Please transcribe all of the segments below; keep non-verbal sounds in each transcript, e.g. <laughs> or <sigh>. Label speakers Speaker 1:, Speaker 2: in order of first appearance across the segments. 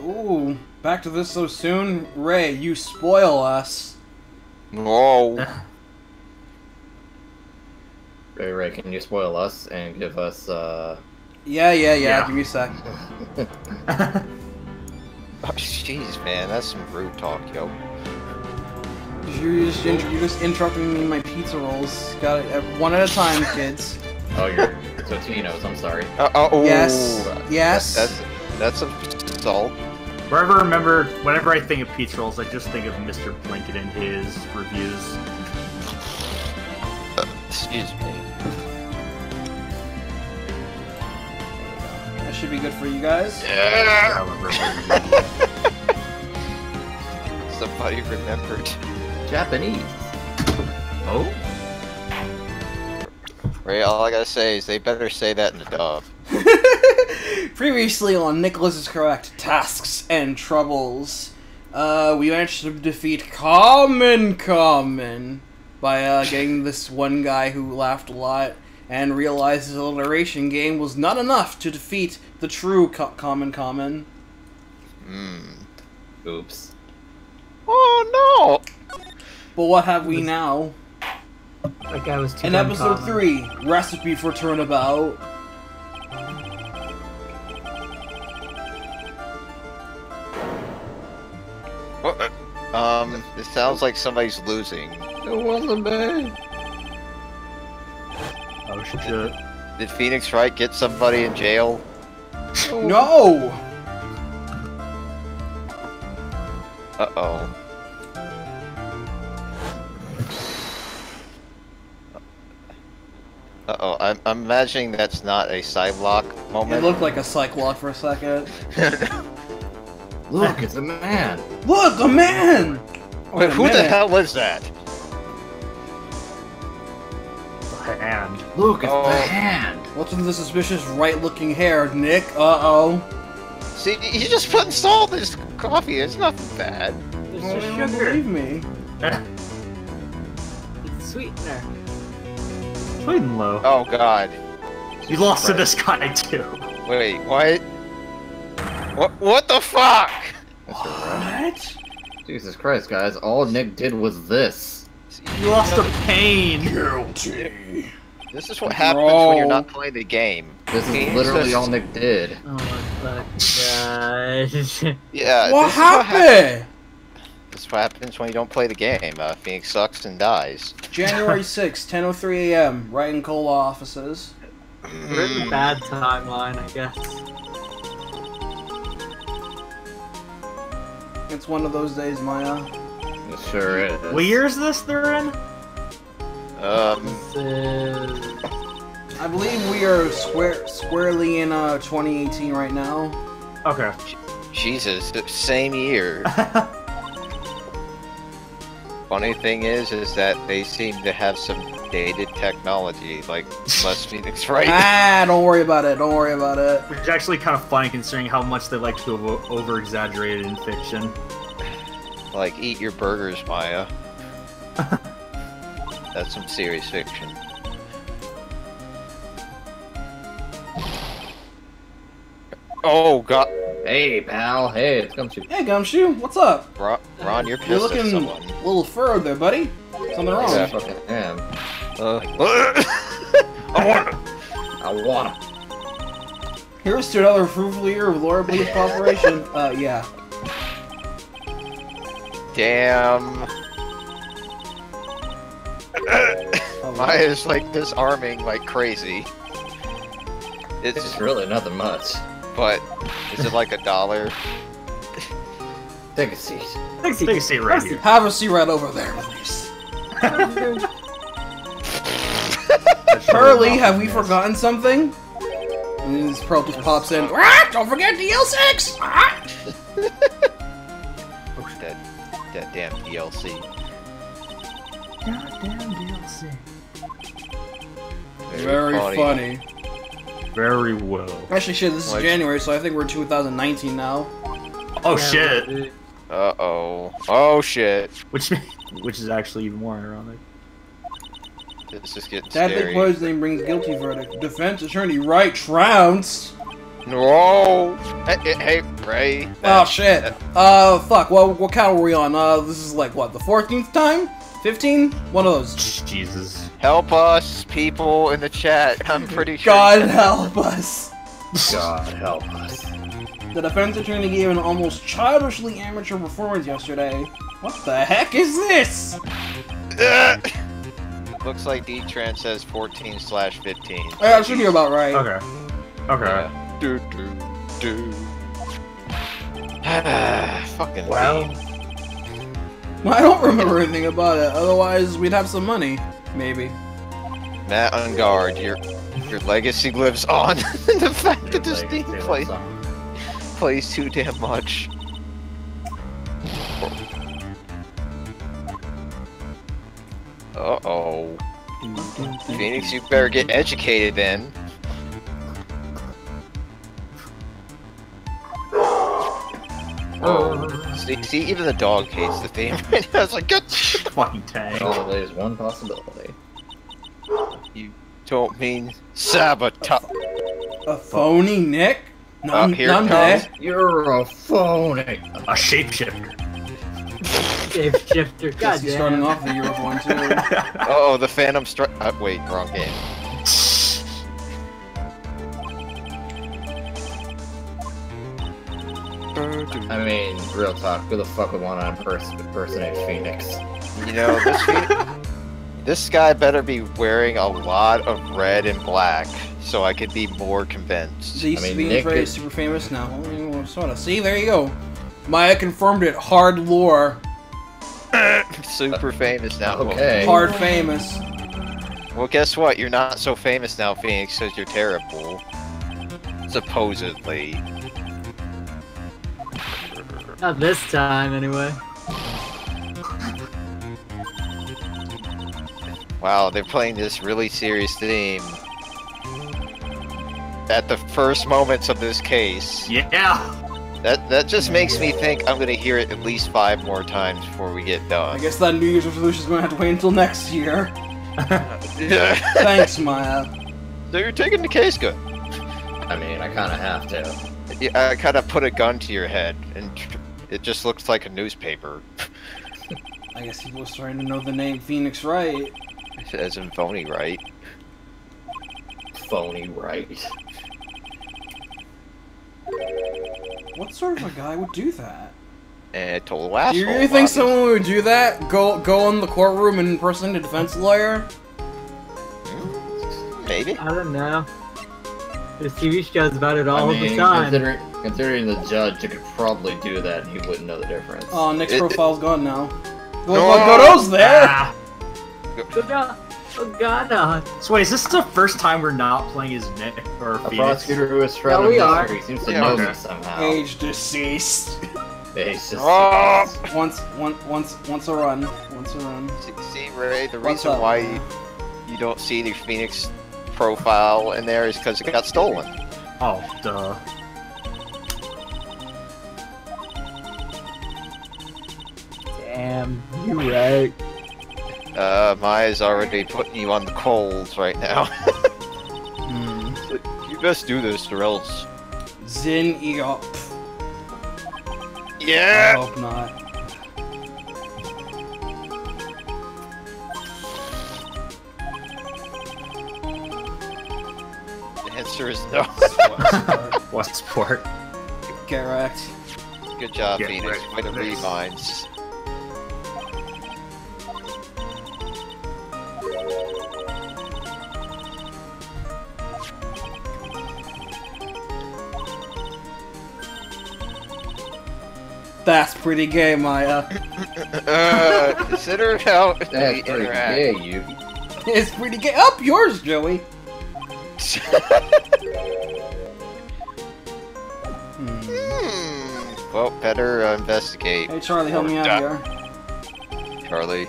Speaker 1: Ooh, back to this so soon? Ray, you spoil us.
Speaker 2: Whoa. <laughs>
Speaker 3: Ray Ray, can you spoil us and give us uh
Speaker 1: Yeah, yeah, yeah,
Speaker 4: Yeah.
Speaker 1: give me a sec. <laughs>
Speaker 2: Oh, Jeez, man, that's some rude talk, yo.
Speaker 1: You're just, inter- you're just interrupting me in my pizza rolls. Got it, uh, one at a time, <laughs> kids.
Speaker 3: Oh you're Totino's, I'm sorry.
Speaker 2: Uh, oh,
Speaker 1: Yes, yes.
Speaker 2: That's that's a salt.
Speaker 4: Wherever I remember, whenever I think of pizza rolls, I just think of Mr. Plinkett and his reviews.
Speaker 2: Uh, excuse me.
Speaker 1: That should be good for you guys.
Speaker 4: However, <laughs>
Speaker 2: Somebody remembered.
Speaker 3: Japanese. Oh?
Speaker 2: Ray, all I gotta say is they better say that in the dub. <laughs>
Speaker 1: Previously on Nicholas is Correct Tasks and Troubles, uh, we managed to defeat Common Common by uh, getting this one guy who laughed a lot and realized his alliteration game was not enough to defeat the true co- Common Common.
Speaker 2: Hmm.
Speaker 3: Oops.
Speaker 2: Oh no!
Speaker 1: But what have we now?
Speaker 5: That guy was too
Speaker 1: In episode
Speaker 5: common.
Speaker 1: 3, Recipe for Turnabout.
Speaker 2: No! What? Um, it sounds like somebody's losing.
Speaker 3: It wasn't me.
Speaker 4: oh shit.
Speaker 2: Did Phoenix Wright get somebody in jail?
Speaker 1: No!
Speaker 2: Uh oh. Uh oh. I'm, I'm imagining that's not a Psyche-Lock
Speaker 1: It
Speaker 2: moment.
Speaker 1: It looked like a Cyclops for a second. <laughs>
Speaker 3: Look, it's a man.
Speaker 1: Look, a man!
Speaker 2: Wait,
Speaker 1: a
Speaker 2: who the hell was that?
Speaker 4: And
Speaker 3: Look, it's
Speaker 2: Oh.
Speaker 3: the hand.
Speaker 1: What's with the suspicious right-looking hair, Nick? Uh-oh.
Speaker 2: See, you just putting salt in his coffee. It's nothing bad.
Speaker 5: It's
Speaker 1: Well,
Speaker 5: just sugar.
Speaker 1: believe me. <laughs>
Speaker 5: It's sweetener.
Speaker 4: Sweet low.
Speaker 2: Oh God.
Speaker 4: You lost to this guy too.
Speaker 2: Wait, what? What? What the fuck?
Speaker 1: What?
Speaker 3: Jesus Christ, guys, all Nick did was this.
Speaker 4: You lost to pain.
Speaker 1: Guilty.
Speaker 2: This is what happens when you're not playing the game.
Speaker 3: This is
Speaker 2: He's
Speaker 3: literally
Speaker 2: just-
Speaker 3: all Nick did.
Speaker 5: Oh my fucking <laughs> gosh.
Speaker 2: Yeah.
Speaker 1: what
Speaker 2: this is hap-
Speaker 1: happened?
Speaker 2: This is what happens when you don't play the game. Uh, Phoenix sucks and dies.
Speaker 1: January <laughs> 6th, 10.03 a.m. Wright & Co. Law Offices.
Speaker 5: Really bad timeline, I guess.
Speaker 1: It's one of those days, Maya.
Speaker 3: It sure is.
Speaker 4: What year is this they're in?
Speaker 2: Um.
Speaker 5: This is...
Speaker 1: I believe we are square squarely in uh 2018 right now.
Speaker 4: Okay.
Speaker 2: Jesus, the same year. <laughs> Funny thing is, is that they seem to have some dated technology, like Les Phoenix <laughs> Wright.
Speaker 1: Ah, don't worry about it. Don't worry about it.
Speaker 4: Which is actually kind of funny considering how much they like to over exaggerate in fiction.
Speaker 2: like, eat your burgers, Maya. <laughs> That's some serious fiction. Oh God,
Speaker 3: Hey, pal. Hey, it's Gumshoe.
Speaker 1: Hey, Gumshoe, what's up?
Speaker 2: Ron, Ron you're
Speaker 1: You're
Speaker 2: pissed
Speaker 1: looking
Speaker 2: at
Speaker 1: a little furrowed there, buddy. Something wrong.
Speaker 3: I fucking am.
Speaker 2: Uh, I <laughs> want.
Speaker 3: I wanna.
Speaker 1: Here's to another fruitful year of Laura Bleed's cooperation. <laughs> Uh, yeah.
Speaker 2: Damn.
Speaker 1: Oh, <laughs>
Speaker 2: Maya's like disarming like crazy.
Speaker 3: It's
Speaker 2: It's
Speaker 3: really nothing much.
Speaker 2: But is it like a dollar?
Speaker 3: Take a seat.
Speaker 4: Take a seat right here.
Speaker 1: Have a seat right over there, please. <laughs> Pearly, have we forgotten something? And this Pearl just pops in. Ah, don't forget DL6! Ah!
Speaker 2: That that damn DLC.
Speaker 1: Very funny.
Speaker 4: Very well.
Speaker 1: Actually, shit, this is
Speaker 2: Like-
Speaker 1: January, so I think we're 2019 now.
Speaker 4: Oh
Speaker 5: Yeah,
Speaker 4: shit.
Speaker 2: Uh oh. Oh shit.
Speaker 4: Which <laughs> which is actually even more ironic.
Speaker 2: This is getting
Speaker 1: Dad Big
Speaker 2: scary.
Speaker 1: Poisoning brings guilty verdict. Defense attorney Wright trounced.
Speaker 2: No. Hey, hey, hey, Ray.
Speaker 1: Oh shit. Uh, fuck. What what count were we on? Uh, this is like what the fourteenth time? Fifteen? One of those.
Speaker 4: Jesus.
Speaker 2: Help us, people in the chat. I'm <laughs> pretty sure.
Speaker 1: God help us.
Speaker 3: God help us.
Speaker 1: The defense attorney gave an almost childishly amateur performance yesterday. What the heck is this? <laughs>
Speaker 2: Looks like D-Tran says 14 slash 15.
Speaker 1: Yeah, that should be about right.
Speaker 4: Okay. Okay.
Speaker 2: Yeah. Do, do, do. <sighs> Fucking
Speaker 3: Well.
Speaker 2: me.
Speaker 1: I don't remember anything about it. Otherwise, we'd have some money, maybe.
Speaker 2: Matt Engarde. Your your legacy lives on. <laughs> the fact that this
Speaker 3: Like,
Speaker 2: thing plays plays too damn much. Uh oh. Phoenix, you better get educated then. Oh, see, see, even the dog hates the theme right now. It's like, get
Speaker 4: Fucking tank.
Speaker 3: Oh, there's one possibility.
Speaker 2: you don't mean sabotage.
Speaker 1: A phony Nick? None,
Speaker 2: Oh, here
Speaker 1: none
Speaker 2: it
Speaker 1: day.
Speaker 2: comes.
Speaker 3: You're a phony.
Speaker 4: A shapeshifter.
Speaker 5: Shapeshifter.
Speaker 1: Guess
Speaker 5: God
Speaker 1: he's starting
Speaker 5: damn.
Speaker 1: off the year with <laughs> one too.
Speaker 2: Uh oh, the Phantom Strike. Uh, wait, wrong game.
Speaker 3: I mean, real talk. Who the fuck would want to imperson- impersonate Phoenix?
Speaker 2: You know, this Phoenix- this guy better be wearing a lot of red and black so I could be more convinced.
Speaker 1: These
Speaker 3: I mean,
Speaker 1: being
Speaker 3: Nick
Speaker 1: very
Speaker 3: is-
Speaker 1: super famous now. Well, Sort of. See, there you go. Maya confirmed it. Hard lore. <laughs>
Speaker 2: Super famous now.
Speaker 3: Okay.
Speaker 1: Hard famous.
Speaker 2: Well, guess what? You're not so famous now, Phoenix, because you're terrible. Supposedly.
Speaker 5: Not this time, anyway.
Speaker 2: Wow, they're playing this really serious theme. At the first moments of this case.
Speaker 4: Yeah.
Speaker 2: That that just makes me think I'm gonna hear it at least five more times before we get done.
Speaker 1: I guess that New Year's resolution is going to have to wait until next year. <laughs> Thanks, Maya.
Speaker 2: So you're taking the case good.
Speaker 3: I mean, I kind of have to.
Speaker 2: Yeah, I kind of put a gun to your head, and it just looks like a newspaper,
Speaker 1: I guess people are starting to know the name Phoenix Wright.
Speaker 2: As in phony, right?
Speaker 3: Phony right.
Speaker 1: What sort of a guy would do that?
Speaker 2: And total asshole.
Speaker 1: Do you really think
Speaker 2: obviously.
Speaker 1: someone would do that? Go go in the courtroom and impersonate a defense lawyer?
Speaker 2: Maybe.
Speaker 5: I don't know. There's TV shows about it all
Speaker 3: I mean,
Speaker 5: the time.
Speaker 3: considering, considering the judge, you could probably do that and he wouldn't know the difference.
Speaker 1: Oh, Nick's
Speaker 2: It-
Speaker 1: profile's gone now. Go,
Speaker 2: No.
Speaker 1: go, there!
Speaker 4: Ah.
Speaker 5: Oh god, oh god, no.
Speaker 4: So wait, is this the first time we're not playing as Nick or
Speaker 3: a
Speaker 4: Phoenix?
Speaker 3: prosecutor who is shrouded
Speaker 5: we are.
Speaker 3: mystery seems to
Speaker 2: Yeah,
Speaker 3: know
Speaker 4: okay.
Speaker 3: me somehow.
Speaker 1: Age deceased.
Speaker 3: It's just
Speaker 2: Oh!
Speaker 1: Once, one, once, once a run. Once a run.
Speaker 2: See, see, Ray, the
Speaker 1: What's
Speaker 2: reason
Speaker 1: up?
Speaker 2: why you, you don't see the Phoenix profile in there is because it got stolen.
Speaker 4: Oh, duh.
Speaker 5: Damn, you right.
Speaker 2: Uh, Maya's already putting you on the coals right now. <laughs>
Speaker 1: Hmm.
Speaker 2: you best do this or else.
Speaker 1: Zin Eop. I hope not.
Speaker 2: The answer is no.
Speaker 4: Westport. <laughs>
Speaker 1: Correct.
Speaker 2: Good job,
Speaker 4: Yeah,
Speaker 2: Phoenix.
Speaker 4: right.
Speaker 2: Way to read minds.
Speaker 1: That's pretty gay, Maya. <laughs>
Speaker 2: Uh, consider how
Speaker 3: That's pretty
Speaker 2: interact.
Speaker 3: gay, you.
Speaker 1: It's pretty gay. Up yours, Joey. Hmm.
Speaker 2: Hmm. Well, better uh, investigate,
Speaker 1: Hey, Charlie, help me out here.
Speaker 2: Charlie.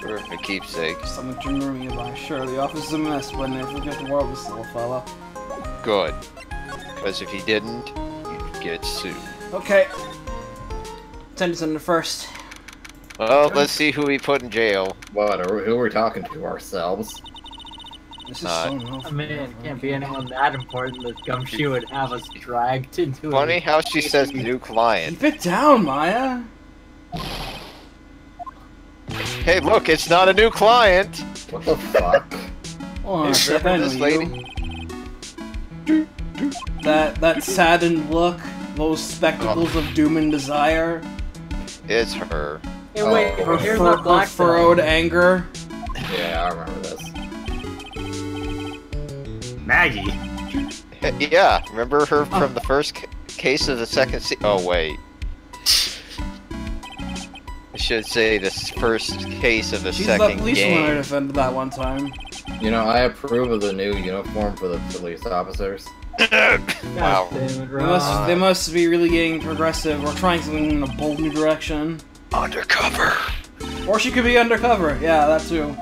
Speaker 2: sure, a keepsake.
Speaker 1: Something to remember me by. Sure, the office is a mess, but never forget the world this little fella.
Speaker 2: Good. Because if he didn't, you'd get sued.
Speaker 1: Okay. Send us in the first.
Speaker 2: Well, let's see who we put in jail.
Speaker 3: What? Are we, who are we talking to? Ourselves?
Speaker 1: This is
Speaker 2: Uh,
Speaker 1: so no
Speaker 5: I mean, it can't be anyone that important that Gumshoe would have us dragged into
Speaker 2: Funny
Speaker 5: it.
Speaker 2: how she says new client.
Speaker 1: Keep it down, Maya.
Speaker 2: Hey, look, it's not a new client.
Speaker 3: What the fuck?
Speaker 1: Hold on a
Speaker 2: Remember
Speaker 1: second,
Speaker 2: this lady?
Speaker 1: you? That that saddened look, those spectacles of doom and desire,
Speaker 2: It's her.
Speaker 5: Hey, wait,
Speaker 3: Oh,
Speaker 1: her,
Speaker 5: here's
Speaker 1: fur- her
Speaker 5: black
Speaker 1: furrowed anger.
Speaker 3: Yeah, I remember this.
Speaker 4: Maggey.
Speaker 2: Yeah, remember her from the first ca- case of the second se- Oh, wait. I should say this first case of the
Speaker 1: She's the
Speaker 2: second
Speaker 1: police woman I
Speaker 2: game.
Speaker 1: defended that one time.
Speaker 3: You know, I approve of the new uniform for the police officers.
Speaker 5: God
Speaker 2: Wow.
Speaker 5: damn it,
Speaker 1: They must, they must be really getting progressive or trying something in a bold new direction.
Speaker 2: Undercover.
Speaker 1: Or she could be undercover. Yeah, that too.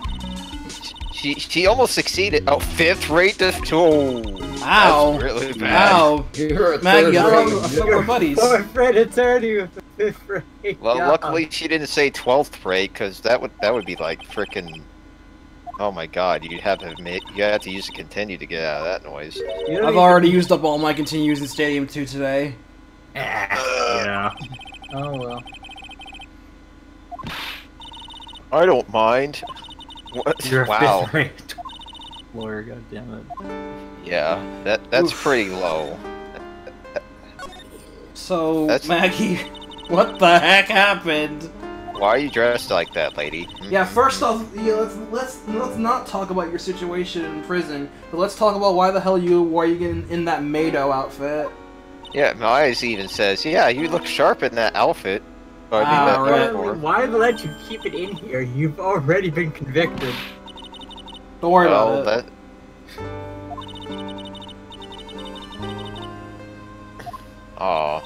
Speaker 2: She she almost succeeded. Oh, fifth rate to oh,
Speaker 1: Ow.
Speaker 2: That's really bad.
Speaker 1: Ow.
Speaker 3: You're a
Speaker 1: Maggey,
Speaker 3: third
Speaker 1: I
Speaker 3: rate.
Speaker 1: thought, I thought we're buddies.
Speaker 5: Boyfriend attorney with fifth rate.
Speaker 2: Well,
Speaker 5: job.
Speaker 2: luckily she didn't say twelfth rate because that would that would be like frickin' Oh my god, you'd have to admit, you have to use a continue to get out of that noise.
Speaker 5: You don't
Speaker 1: I've already used up all my continues in Stadium 2 today. Ah.
Speaker 4: Yeah.
Speaker 5: Oh well.
Speaker 2: I don't mind. What?
Speaker 4: You're
Speaker 2: wow.
Speaker 5: Lawyer, god damn it.
Speaker 2: Yeah, that that's
Speaker 1: Oof.
Speaker 2: pretty low.
Speaker 1: So,
Speaker 2: That's-
Speaker 1: Maggey, <laughs> what the heck happened?
Speaker 2: Why are you dressed like that, lady?
Speaker 1: Yeah, first off, yeah, let's let's let's not talk about your situation in prison, but let's talk about why the hell you why you getting in that Mado outfit.
Speaker 2: Yeah, Myers even says, "Yeah, you look sharp in that outfit." Or I mean,
Speaker 1: Ah,
Speaker 2: that
Speaker 1: right.
Speaker 5: Why let you keep it in here? You've already been convicted.
Speaker 1: Don't worry
Speaker 2: Well,
Speaker 1: about it.
Speaker 2: that. Aw,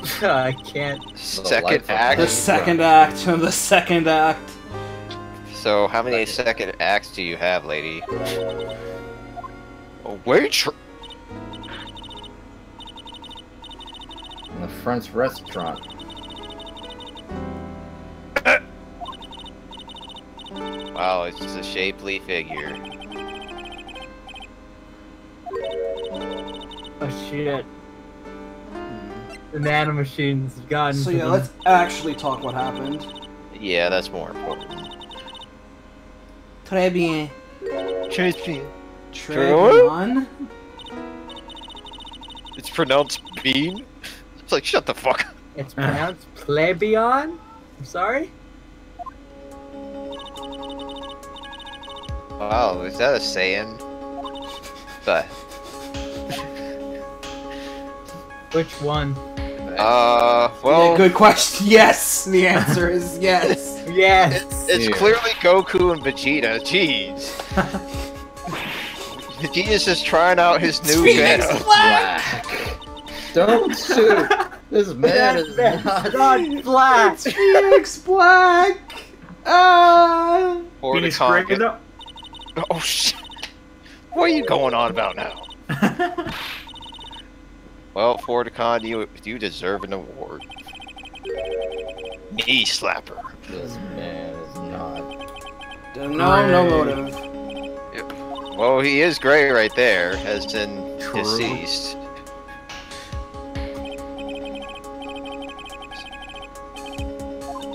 Speaker 2: <laughs>
Speaker 5: I can't.
Speaker 2: second
Speaker 3: lights
Speaker 2: act.
Speaker 1: The second act, <laughs> the second act.
Speaker 2: So, how many second acts do you have, lady? Oh, wait.
Speaker 3: In the French restaurant. <coughs>
Speaker 2: Wow, it's just a shapely figure.
Speaker 5: Oh shit. The nanomachine's gotten
Speaker 1: So
Speaker 5: to
Speaker 1: yeah,
Speaker 5: them.
Speaker 1: let's actually talk what happened.
Speaker 2: Yeah, that's more important.
Speaker 1: Très bien.
Speaker 2: It's
Speaker 1: Très bien.
Speaker 2: pronounced bean. It's like shut the fuck. up.
Speaker 5: It's pronounced plebeion? I'm sorry?
Speaker 2: Wow, is that a saying? But
Speaker 5: Which one?
Speaker 2: uh, well,
Speaker 1: yeah, good question. <laughs> Yes, the answer is <laughs> yes.
Speaker 5: Yes!
Speaker 2: it's
Speaker 3: Yeah.
Speaker 2: clearly Goku and Vegeta. Jeez. <laughs> Vegeta's just trying out his new
Speaker 1: Phoenix
Speaker 2: Venom.
Speaker 1: Black.
Speaker 3: Don't shoot! This man is
Speaker 5: That's
Speaker 3: not.
Speaker 5: not black!
Speaker 1: It's Phoenix Black. Ah.
Speaker 2: Or the
Speaker 4: Phoenix
Speaker 2: con-
Speaker 4: Gray, though?
Speaker 2: Oh shit! What are you going on about now? Well, Forticon, you you deserve an award. Knee slapper.
Speaker 3: This man is not.
Speaker 1: No, no
Speaker 4: Gray.
Speaker 1: motive.
Speaker 2: Well, he is gray right there, as in
Speaker 4: True.
Speaker 2: deceased.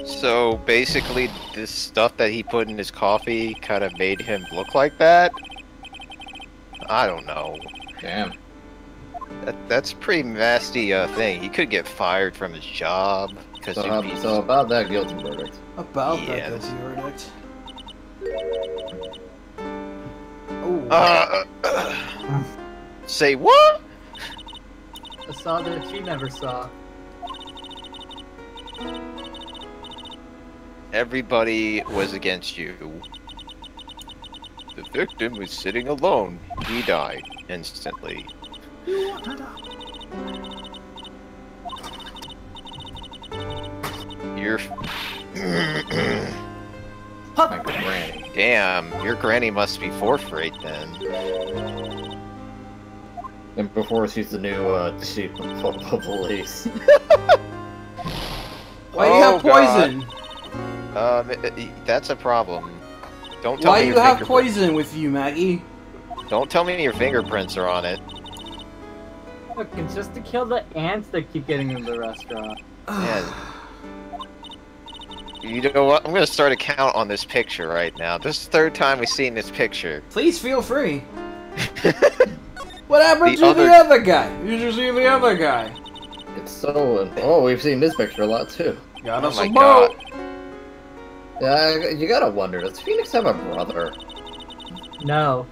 Speaker 2: So basically, this stuff that he put in his coffee kind of made him look like that. I don't know.
Speaker 3: Damn.
Speaker 2: That that's a pretty nasty uh, thing. He could get fired from his job because
Speaker 3: So,
Speaker 2: he'd
Speaker 3: uh,
Speaker 2: be
Speaker 3: so about that guilty verdict.
Speaker 1: About
Speaker 2: Yeah,
Speaker 1: that
Speaker 2: this-
Speaker 1: guilty verdict. Oh.
Speaker 2: Uh, say what?
Speaker 5: I saw that she never saw.
Speaker 2: Everybody was against you. The victim was sitting alone. He died instantly. You're.
Speaker 3: My granny.
Speaker 2: Damn, your granny must be fourth rate then.
Speaker 3: And before she's the new uh, chief of of police. <laughs>
Speaker 1: Why do you have
Speaker 2: Oh, God.
Speaker 1: poison?
Speaker 2: Um, i- i- that's a problem. Don't tell me.
Speaker 1: Why
Speaker 2: me
Speaker 1: you have poison with you, Maggey?
Speaker 2: Don't tell me your fingerprints are on it.
Speaker 5: Look, it's just to kill the ants that keep getting in the restaurant.
Speaker 2: Yeah. <sighs> You know what? I'm gonna start a count on this picture right now. This is the third time we've seen this picture.
Speaker 1: Please feel free. <laughs> What happened
Speaker 2: The
Speaker 1: to
Speaker 2: other-
Speaker 1: the other guy? You should see the other guy.
Speaker 3: It's so. Oh, we've seen this picture a lot too.
Speaker 1: Got
Speaker 2: Oh my
Speaker 1: a boat.
Speaker 3: Yeah, you gotta wonder. Does Phoenix have a brother?
Speaker 5: No,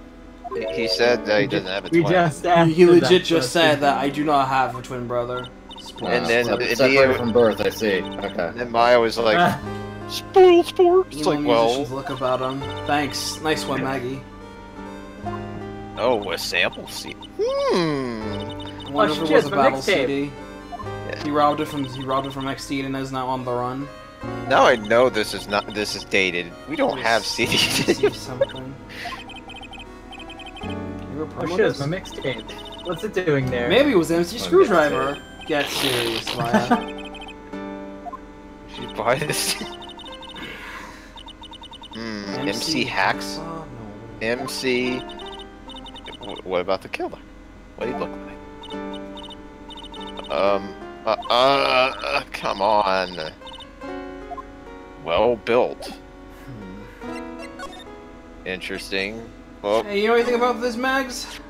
Speaker 2: He said that he doesn't have a twin.
Speaker 5: we
Speaker 2: twin.
Speaker 5: just asked.
Speaker 1: He
Speaker 5: for that
Speaker 1: legit just said that I do not have a twin brother. Spoiled.
Speaker 2: And then
Speaker 3: Uh,
Speaker 2: the-
Speaker 3: separated
Speaker 2: the-
Speaker 3: from birth. I see. Okay.
Speaker 2: And then Maya was like,
Speaker 5: Ah,
Speaker 2: "Spoil sports."
Speaker 1: Emo
Speaker 2: Like, well,
Speaker 1: musicians look about him. Thanks. Nice one, Maggey.
Speaker 2: oh, a sample seat. Hmm.
Speaker 1: I wonder
Speaker 5: Oh,
Speaker 1: if it was a
Speaker 5: the
Speaker 1: battle. CD.
Speaker 2: Yeah.
Speaker 1: He robbed it from he robbed it from XD and is now on the run.
Speaker 2: Now I know this is not. This is dated. We don't have
Speaker 1: See
Speaker 2: CDs.
Speaker 1: something. <laughs> You were
Speaker 5: Oh shit, it's my mixtape. What's it doing there?
Speaker 1: Maybe it was MC
Speaker 3: Oh,
Speaker 1: Screwdriver. Get serious, Maya.
Speaker 2: Should buy this. Hmm. MC hacks.
Speaker 1: Oh, no.
Speaker 2: MC. What about the killer? What do you look like? Um. Uh. uh, uh come on. Well built. Interesting. Well,
Speaker 1: Hey, you know anything about this, Mags?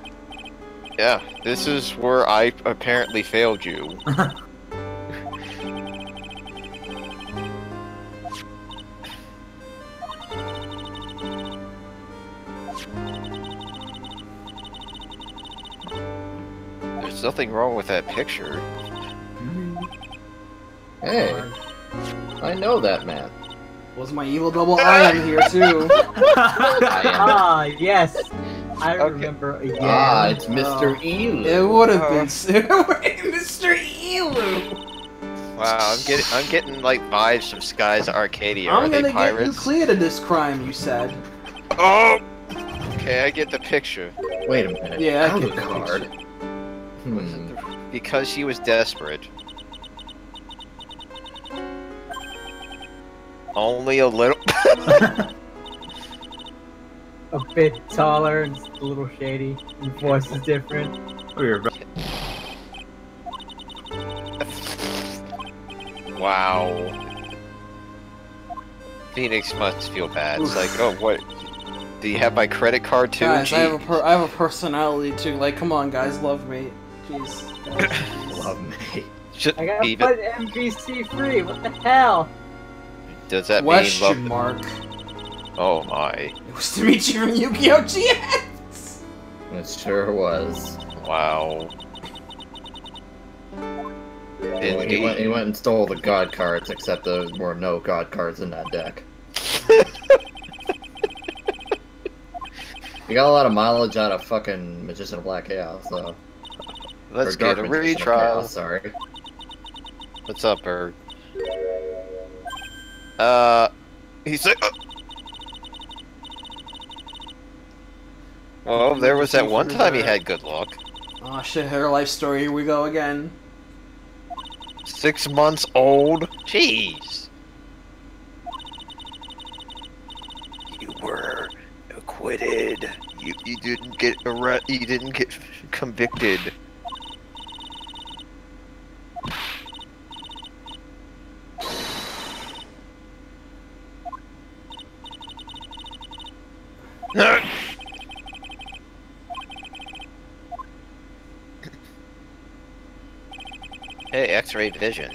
Speaker 2: yeah. This is where I apparently failed you. <laughs> There's nothing wrong with that picture. Hmm.
Speaker 3: Hey, I know that man.
Speaker 1: Was my evil double I in here too? <laughs>
Speaker 5: ah, yes. I
Speaker 2: Okay.
Speaker 5: remember again.
Speaker 3: Ah, it's Mr.
Speaker 1: Oh.
Speaker 3: Elu.
Speaker 1: It would have
Speaker 2: Oh. <laughs>
Speaker 1: been Mr. Elu.
Speaker 2: Wow, I'm getting I'm getting like vibes from Skies Arcadia. Are
Speaker 1: I'm
Speaker 2: they
Speaker 1: gonna get you
Speaker 2: pirates?
Speaker 1: cleared of this crime. You said.
Speaker 2: Oh. Okay, I get the picture.
Speaker 3: Wait a minute.
Speaker 1: Yeah, I get the
Speaker 3: Alucard. Hmm.
Speaker 2: Because she was desperate. Only a little. <laughs>
Speaker 5: a bit taller and a little shady. And voice is different.
Speaker 4: Oh, we were about-
Speaker 2: wow. Phoenix must feel bad. It's like, oh, what? Do you have my credit card too?
Speaker 1: Guys, I have a per- I have a personality too. Like, come on, guys, love me. Jeez. guys, <laughs> jeez.
Speaker 3: Love me.
Speaker 2: Should
Speaker 5: I got
Speaker 2: even,
Speaker 5: put MVC3. What the hell?
Speaker 2: Does that mean
Speaker 1: Question
Speaker 2: love?
Speaker 1: mark.
Speaker 2: Oh my!
Speaker 1: It was to meet you from Yu-Gi-Oh! GX.
Speaker 3: It sure was.
Speaker 2: Wow.
Speaker 3: Well, he, went, he went and stole the god cards, except there were no god cards in that deck. <laughs> You got a lot of mileage out of fucking Magician of Black Chaos, so.
Speaker 2: Let's
Speaker 3: or Dark
Speaker 2: get a
Speaker 3: Magician
Speaker 2: retrial.
Speaker 3: Chaos, sorry.
Speaker 2: What's up, Byrde? Uh, he's like. Uh... Well, there was that one time he had good luck.
Speaker 1: Oh shit, her life story. Here we go again.
Speaker 2: Six months old. Jeez. You were acquitted. You you didn't get arre- You didn't get convicted. Hey, X-ray vision.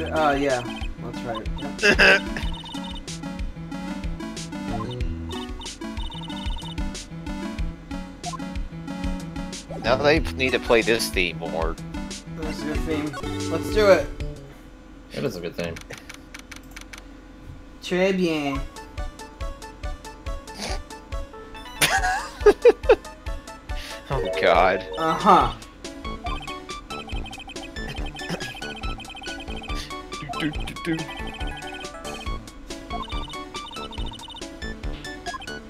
Speaker 1: Uh, yeah, that's right. Yeah. <laughs>
Speaker 2: now they need to play this theme more.
Speaker 1: That's a good theme. Let's do it.
Speaker 3: It is a good thing.
Speaker 1: Très bien. <laughs>
Speaker 2: Oh God.
Speaker 1: Uh huh.
Speaker 2: I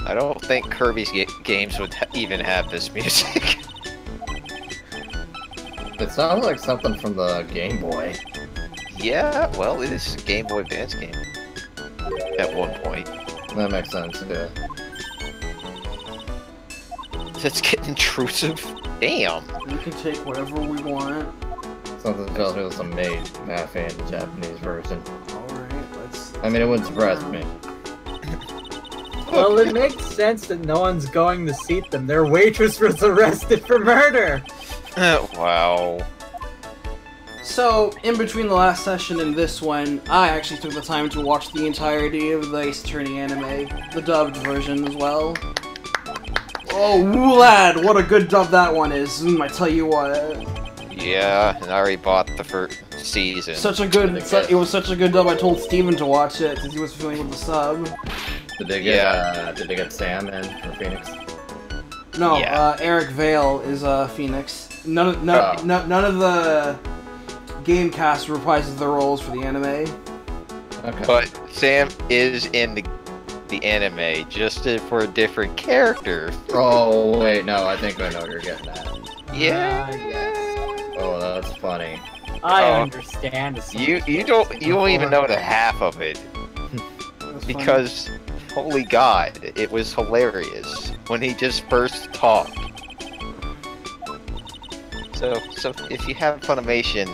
Speaker 2: I don't think Kirby's games would ha- even have this music. <laughs>
Speaker 3: It sounds like something from the Game Boy.
Speaker 2: yeah, well, it is a Game Boy Advance game. At one point.
Speaker 3: That makes sense, yeah.
Speaker 2: That's getting intrusive. Damn.
Speaker 1: We can take whatever we want.
Speaker 3: Something tells me it was a made math and Japanese version.
Speaker 1: Alright, let's.
Speaker 3: I mean, it wouldn't surprise me.
Speaker 5: Well, it makes sense that no one's going to seat them. Their waitress was arrested for murder.
Speaker 2: Uh, wow.
Speaker 1: So, in between the last session and this one, I actually took the time to watch the entirety of the Ace Attorney anime, the dubbed version as well. Oh, woo lad, what a good dub that one is. Mm, I tell you what,
Speaker 2: Yeah, and I already bought the first season.
Speaker 1: such a good, su it was such a good dub. I told Steven to watch it because he was feeling with the sub.
Speaker 3: Did they get,
Speaker 2: Yeah.
Speaker 3: uh, did they get Sam and for Phoenix?
Speaker 1: No,
Speaker 2: Yeah.
Speaker 1: uh, Eric Vale is uh, Phoenix. None of none,
Speaker 3: Oh.
Speaker 1: no- none of the game cast reprises their roles for the anime.
Speaker 3: Okay.
Speaker 2: But Sam is in the the anime just to- for a different character.
Speaker 3: Oh, wait, no, I think I know what you're getting at.
Speaker 2: Yeah.
Speaker 5: Ah, yes.
Speaker 3: Oh, that's funny.
Speaker 5: I
Speaker 2: Oh.
Speaker 5: understand.
Speaker 2: You you don't you don't even know the half of it <laughs>
Speaker 1: It was funny.
Speaker 2: because holy god, it was hilarious when he just first talked. So so if you have Funimation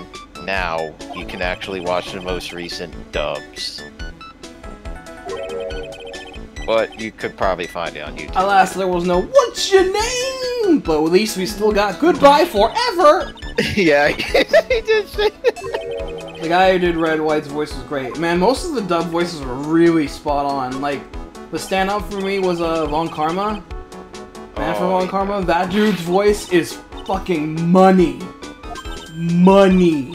Speaker 2: now, you can actually watch the most recent dubs. But you could probably find it on YouTube.
Speaker 1: Alas, there was no "What's your name?" But at least we still got "Goodbye Forever." <laughs>
Speaker 2: yeah, he did say
Speaker 1: The guy who did Redd White's voice was great. Man, most of the dub voices were really spot on. Like, the standout for me was uh, Von Karma. Man from
Speaker 2: Oh,
Speaker 1: Von
Speaker 2: yeah.
Speaker 1: Karma. That dude's voice is fucking money. Money.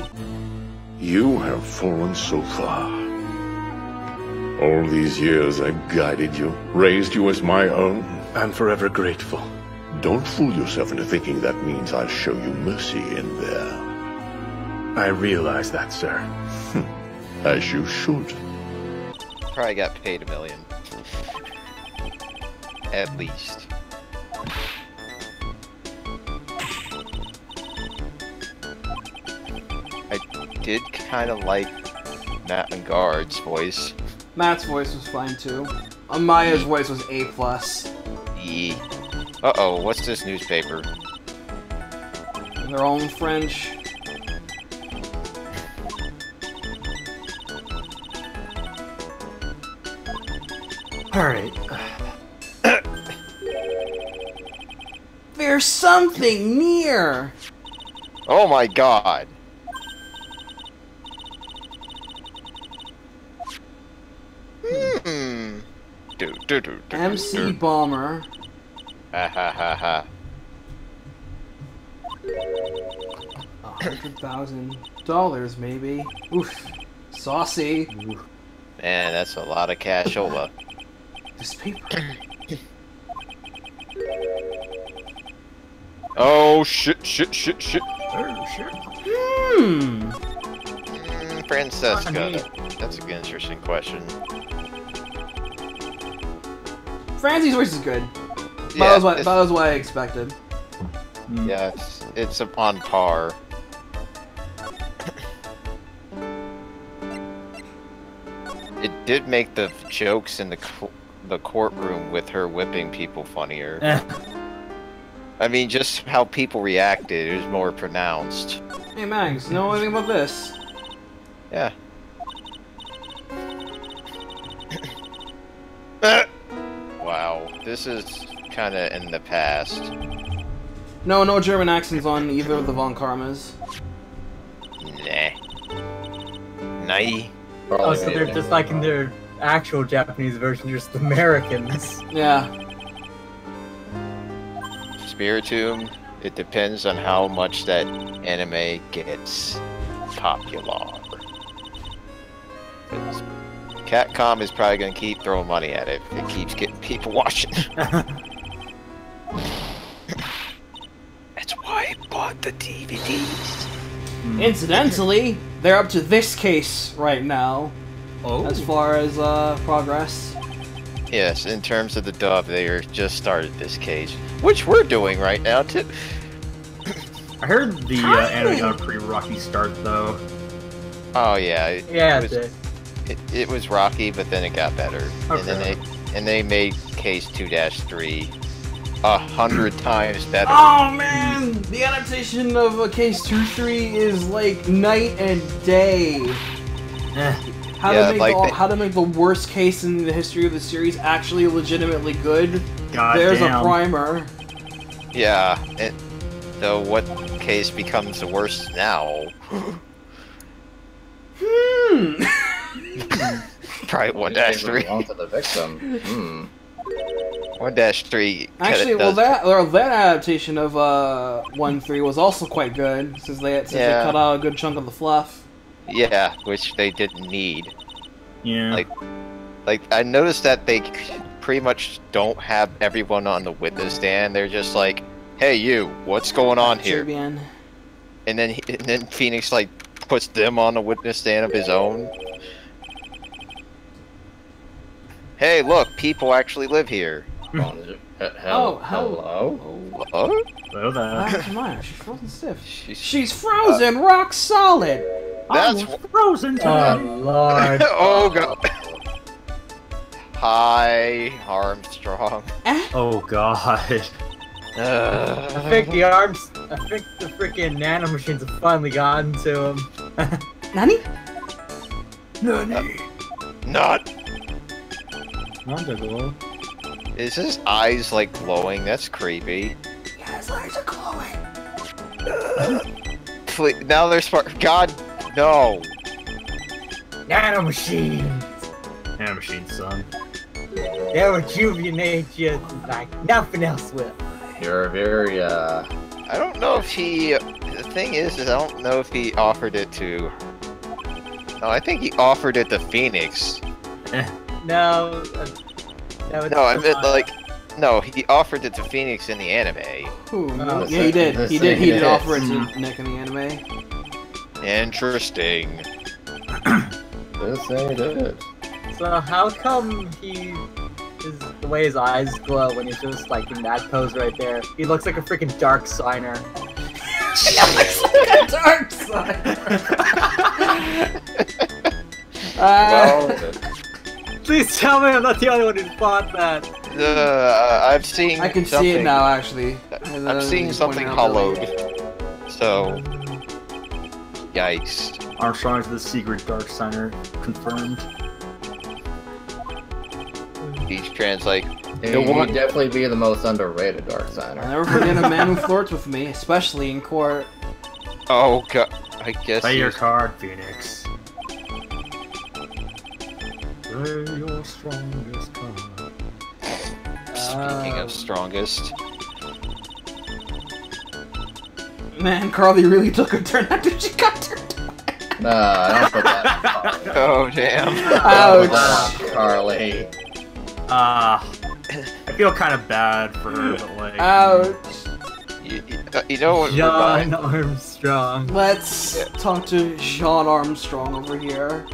Speaker 6: You have fallen so far. All these years I've guided you, raised you as my own.
Speaker 7: I'm forever grateful.
Speaker 6: Don't fool yourself into thinking that means I'll show you mercy in there.
Speaker 7: I realize that, sir. <laughs>
Speaker 6: As you should.
Speaker 2: probably got paid a million. At least. Did kind of like Matt Engarde's voice.
Speaker 1: Matt's voice was fine too. Amaya's voice was A plus.
Speaker 2: Yee. Uh oh, what's this newspaper?
Speaker 1: Their own French.
Speaker 4: Alright.
Speaker 1: There's something near.
Speaker 2: Oh my god! Hmm. Do, do, do, do, do,
Speaker 1: MC
Speaker 2: do.
Speaker 1: Bomber.
Speaker 2: Ha ha ha ha.
Speaker 1: A hundred thousand dollars, maybe. Oof. Saucy.
Speaker 2: Man, that's a lot of cash, cashola.
Speaker 1: This paper.
Speaker 2: Oh shit, shit, shit, shit. Oh shit!
Speaker 1: Hmm.
Speaker 2: Mm, Franziska. That's a good, interesting question.
Speaker 1: Francie's voice is good. That
Speaker 2: Yeah,
Speaker 1: was what
Speaker 2: it's-
Speaker 1: that was what I expected.
Speaker 2: yeah, it's, it's on par. It did make the jokes in the co- the courtroom with her whipping people funnier.
Speaker 5: Eh.
Speaker 2: I mean, just how people reacted it was more pronounced.
Speaker 1: Hey Mags, know anything about this?
Speaker 2: Yeah. <coughs> <coughs> <coughs> wow, this is kind of in the past.
Speaker 1: No, no German accents on either of the Von Karmas.
Speaker 2: Nah. Nay.
Speaker 5: Oh, so they're just like in their actual Japanese version, just Americans.
Speaker 1: Yeah.
Speaker 2: Spiritomb, it depends on how much that anime gets popular. 'Cause Capcom is probably going to keep throwing money at it it keeps getting people <laughs> watching. <laughs> That's why I bought the DVDs.
Speaker 1: Incidentally, they're up to this case right now
Speaker 4: Oh.
Speaker 1: as far as uh, progress.
Speaker 2: Yes, in terms of the dub, they are just started this case, which we're doing right now too.
Speaker 4: I heard the uh, anime got a pretty rocky start though.
Speaker 2: Oh yeah, it,
Speaker 5: Yeah,
Speaker 2: it
Speaker 5: it
Speaker 2: was,
Speaker 5: did.
Speaker 2: It, it was rocky, but then it got better, and then they and they made case two Dash three a hundred times better.
Speaker 1: Oh man, the adaptation of a Case Two Three is like night and day.
Speaker 4: Eh.
Speaker 1: How
Speaker 2: Yeah,
Speaker 1: to make
Speaker 2: like
Speaker 1: the,
Speaker 2: the-
Speaker 1: how to make the worst case in the history of the series actually legitimately good.
Speaker 4: God
Speaker 1: There's
Speaker 4: damn.
Speaker 1: a primer.
Speaker 2: Yeah, and so what case becomes the worst now? <laughs>
Speaker 1: Hmm. <laughs>
Speaker 2: Probably one dash three.
Speaker 3: Belong to the victim. Hmm.
Speaker 2: One dash three.
Speaker 1: Actually, well, that or that adaptation of uh one three was also quite good since they since
Speaker 2: Yeah.
Speaker 1: they cut out a good chunk of the fluff.
Speaker 2: Yeah, which they didn't need.
Speaker 4: Yeah.
Speaker 2: Like- Like I noticed that they pretty much don't have everyone on the witness stand. They're just like, "Hey, you, what's going on here?"
Speaker 1: Serbian.
Speaker 2: And then he- and then Phoenix like puts them on the witness stand of his own. Hey, look, people actually live here. <laughs>
Speaker 3: Oh, he-
Speaker 1: Oh, hello.
Speaker 3: hello.
Speaker 2: Oh,
Speaker 4: Hello there.
Speaker 1: Ah, come on, she's frozen stiff.
Speaker 2: she's
Speaker 1: She's frozen, rock solid.
Speaker 2: that's
Speaker 4: I'm frozen
Speaker 5: Oh lord. <laughs>
Speaker 2: oh god. Hi, Armstrong.
Speaker 4: oh god.
Speaker 5: I
Speaker 2: Uh,
Speaker 5: think the arms. I think the freaking nano machines have finally gotten to him. <laughs>
Speaker 1: Nani?
Speaker 2: not.
Speaker 5: Wonderful.
Speaker 2: Is his eyes like glowing? That's creepy.
Speaker 1: Yeah, his eyes are glowing. <laughs>
Speaker 2: Please, now they're smart. God, no.
Speaker 5: Nano machines.
Speaker 4: Anime machine, son.
Speaker 5: They rejuvenate you like nothing else will.
Speaker 3: You're very, uh,
Speaker 2: I don't know if he. The thing is, is I don't know if he offered it to. No, I think he offered it to Phoenix. <laughs>
Speaker 5: No. Uh, no,
Speaker 2: No, I meant like. No, he offered it to Phoenix in the anime.
Speaker 1: Ooh,
Speaker 5: Oh,
Speaker 1: yeah, he did. He did. He did offer it to Nick in the anime.
Speaker 2: Interesting.
Speaker 3: this ain't it.
Speaker 5: So how come he is the way his eyes glow when he's just like in that pose right there? He looks like a freaking dark signer.
Speaker 1: He looks like a dark side. <laughs> uh,
Speaker 2: Well,
Speaker 5: Please tell me I'm not the only one who thought that.
Speaker 2: uh, I've seen.
Speaker 1: I can
Speaker 2: something,
Speaker 1: see it now, actually.
Speaker 2: I'm seeing something hollowed. So. Yikes.
Speaker 4: Armstrong is the secret dark signer confirmed.
Speaker 2: He's trans like.
Speaker 3: He
Speaker 2: The one-
Speaker 3: would definitely be the most underrated Dark signer.
Speaker 1: I'll
Speaker 3: Signer.
Speaker 1: never forget a man who flirts with me, especially in court.
Speaker 2: Oh god. I guess.
Speaker 4: Play your card, Phoenix. Play your strongest card.
Speaker 2: Speaking
Speaker 5: Oh.
Speaker 2: of strongest.
Speaker 1: Man, Carly really took a turn after she got turned.
Speaker 3: Nah, don't put that.
Speaker 2: Oh damn.
Speaker 3: Don't put that
Speaker 1: Ouch.
Speaker 3: on Carly.
Speaker 4: Ah, I feel kind of bad for her, but like,
Speaker 1: Ouch.
Speaker 2: You, you- uh, you know what?
Speaker 5: John
Speaker 2: remind-
Speaker 5: Armstrong.
Speaker 1: Let's talk to Jean Armstrong over here.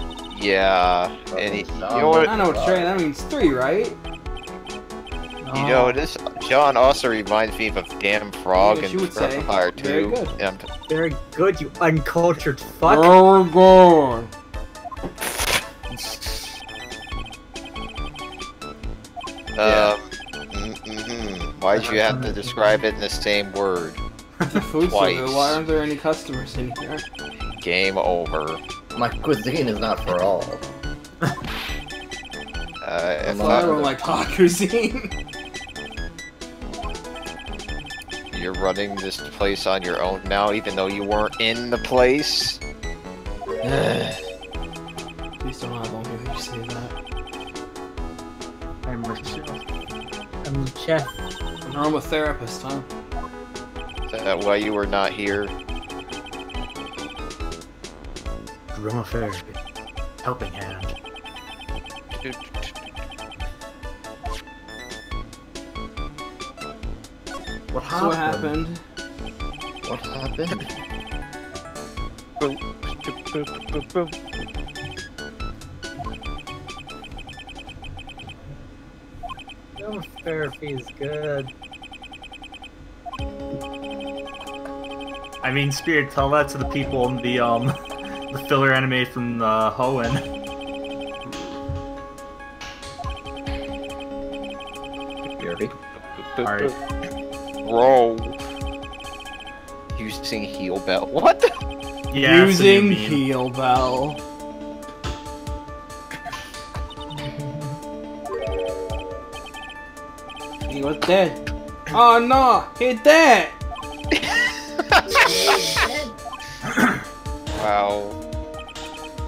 Speaker 2: Yeah, and he, you know what?
Speaker 1: I know what train. That means three, right?
Speaker 2: You know this. John also reminds me of a Damn Frog and
Speaker 1: you would
Speaker 2: Breath
Speaker 1: say.
Speaker 2: of Fire
Speaker 1: Very good.
Speaker 2: And
Speaker 5: Very good, you uncultured fuck.
Speaker 1: Oh god.
Speaker 2: Um, mm, mhm. Why'd you have to describe it in the same word? <laughs>
Speaker 1: Food
Speaker 2: Twice.
Speaker 1: service. Why aren't there any customers in here?
Speaker 2: Game over.
Speaker 3: My cuisine is not for all.
Speaker 2: Uh, if
Speaker 1: I
Speaker 3: on.
Speaker 2: I,
Speaker 1: don't like cuisine.
Speaker 2: you're running this place on your own now, even though you weren't in the place. <sighs>
Speaker 1: Please don't have on me you say that.
Speaker 4: I'm Michelle.
Speaker 5: I'm the chef.
Speaker 1: An aromatherapist, huh?
Speaker 2: Is that why you were not here?
Speaker 4: Aromatherapy. Helping hand. What
Speaker 1: So what happened?
Speaker 3: What happened?
Speaker 5: No therapy is good.
Speaker 4: I mean, Spirit, tell that to the people in the um, the filler anime from uh, Hoenn.
Speaker 3: BRB.
Speaker 4: Alright.
Speaker 2: Roll. Using heal bell. <laughs> What? the-
Speaker 4: Yeah, that's what you
Speaker 1: Using
Speaker 4: mean.
Speaker 1: heal bell. He was dead. Oh no, he dead. <laughs>
Speaker 2: Wow.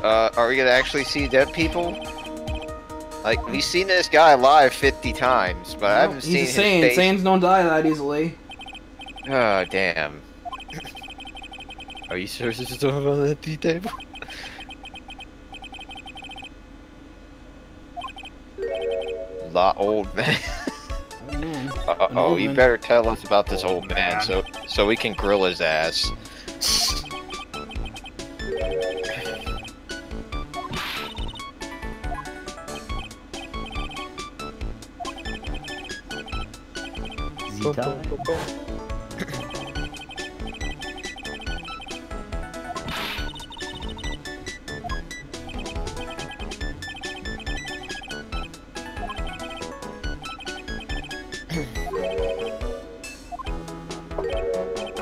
Speaker 2: Uh, are we gonna actually see dead people? Like, we've seen this guy live 50 times, but I haven't seen his face.
Speaker 1: Saiyans don't die that easily.
Speaker 2: Oh, damn. Are you sure this is talking about an tea table? La old man.
Speaker 1: Oh.
Speaker 2: Uh oh, you better tell us about this old man,
Speaker 4: man.
Speaker 2: so so we can grill his ass. <clears throat>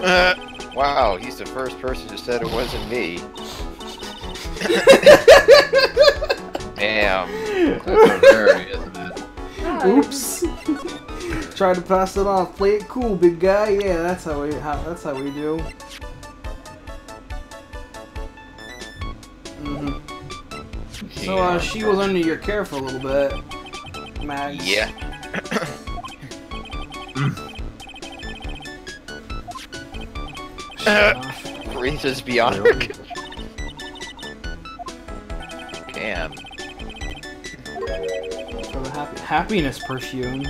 Speaker 2: Uh, wow, he's the first person who said it wasn't me.
Speaker 1: Try to pass it off. Play it cool, big guy. Yeah, that's how we. How, that's how we do. hmm So uh, she was under your care for a little bit, Mags.
Speaker 2: Yeah. Reasons beyond her Damn.
Speaker 1: for the happy happiness perfume.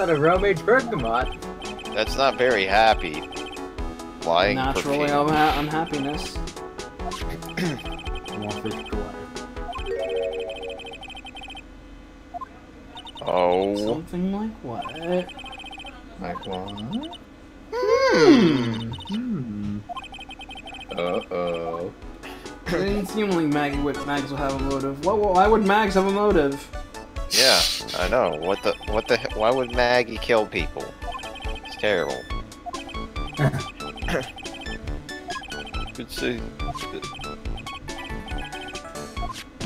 Speaker 5: What a Romage Bergamot.
Speaker 2: That's not very happy. Flying
Speaker 1: Naturally
Speaker 2: perfume.
Speaker 1: unha- unhappiness. <clears throat>
Speaker 2: Oh.
Speaker 1: Something like what?
Speaker 3: Like what?
Speaker 4: Hmm.
Speaker 3: Uh-oh.
Speaker 1: It didn't seem like Maggey would, Mags would have a motive. Why, why would Mags have a motive?
Speaker 2: Yeah, I know. What the? What the? Why would Maggey kill people? It's terrible. Could see.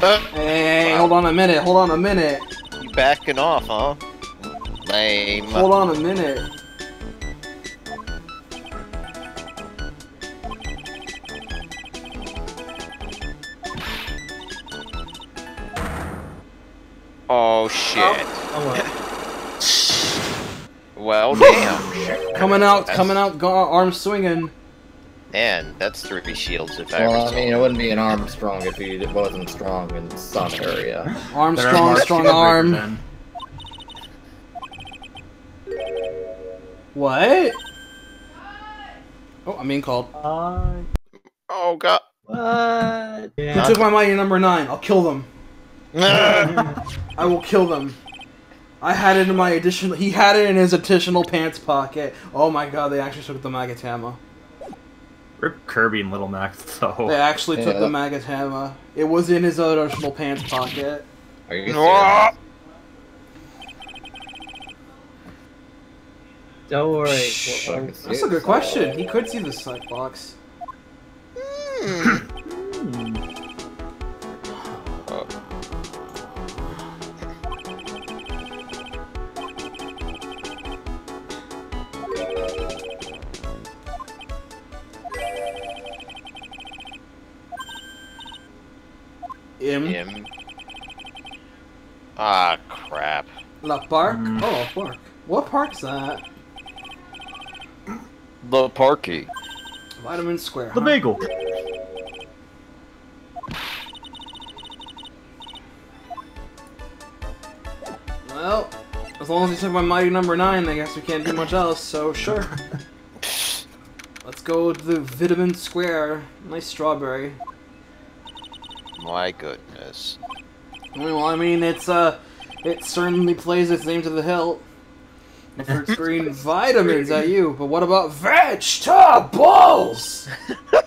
Speaker 2: Uh,
Speaker 1: Hey, hey, hey,
Speaker 2: Wow.
Speaker 1: hold on a minute. Hold on a minute.
Speaker 2: you backing off, huh? Lame.
Speaker 1: Hold on a minute.
Speaker 2: Well, damn.
Speaker 1: Coming out,
Speaker 2: That's-
Speaker 1: coming out, go- arms swinging.
Speaker 2: Man, that's three shields if I ever
Speaker 3: Well, I mean, it wouldn't be an Armstrong if he wasn't strong in some area.
Speaker 1: Arm
Speaker 4: There are
Speaker 1: strong, strong arm. What? Oh, I'm being called.
Speaker 5: Uh,
Speaker 2: Oh god.
Speaker 5: what?
Speaker 1: Who
Speaker 5: Yeah.
Speaker 1: took my mighty number nine? I'll kill them. <laughs> I will kill them. I had it in my additional. He had it in his additional pants pocket. Oh my god, they actually took the Magatama.
Speaker 4: Rip Kirby and Little Mac <laughs> though.
Speaker 1: They actually took the Magatama. It was in his additional pants pocket.
Speaker 3: Are you serious?
Speaker 5: Don't worry.
Speaker 3: I
Speaker 5: We'll-
Speaker 3: can see
Speaker 1: That's a good question. He could see the sight box. Hmm. Hmm. Im.
Speaker 2: Him. Ah, crap.
Speaker 1: La Park?
Speaker 4: Mm.
Speaker 1: Oh, park. What park's that?
Speaker 2: The Parky.
Speaker 1: Vitamin Square.
Speaker 4: The
Speaker 1: huh?
Speaker 4: bagel.
Speaker 1: Well, as long as he took my mighty number nine, I guess we can't do much else, so sure. <laughs> Let's go to the Vitamin Square. Nice strawberry.
Speaker 2: My goodness.
Speaker 1: Well, I mean, it's uh, it certainly plays its name to the hilt. The <laughs> green vitamins at you, but what about vegetables? <laughs>
Speaker 2: I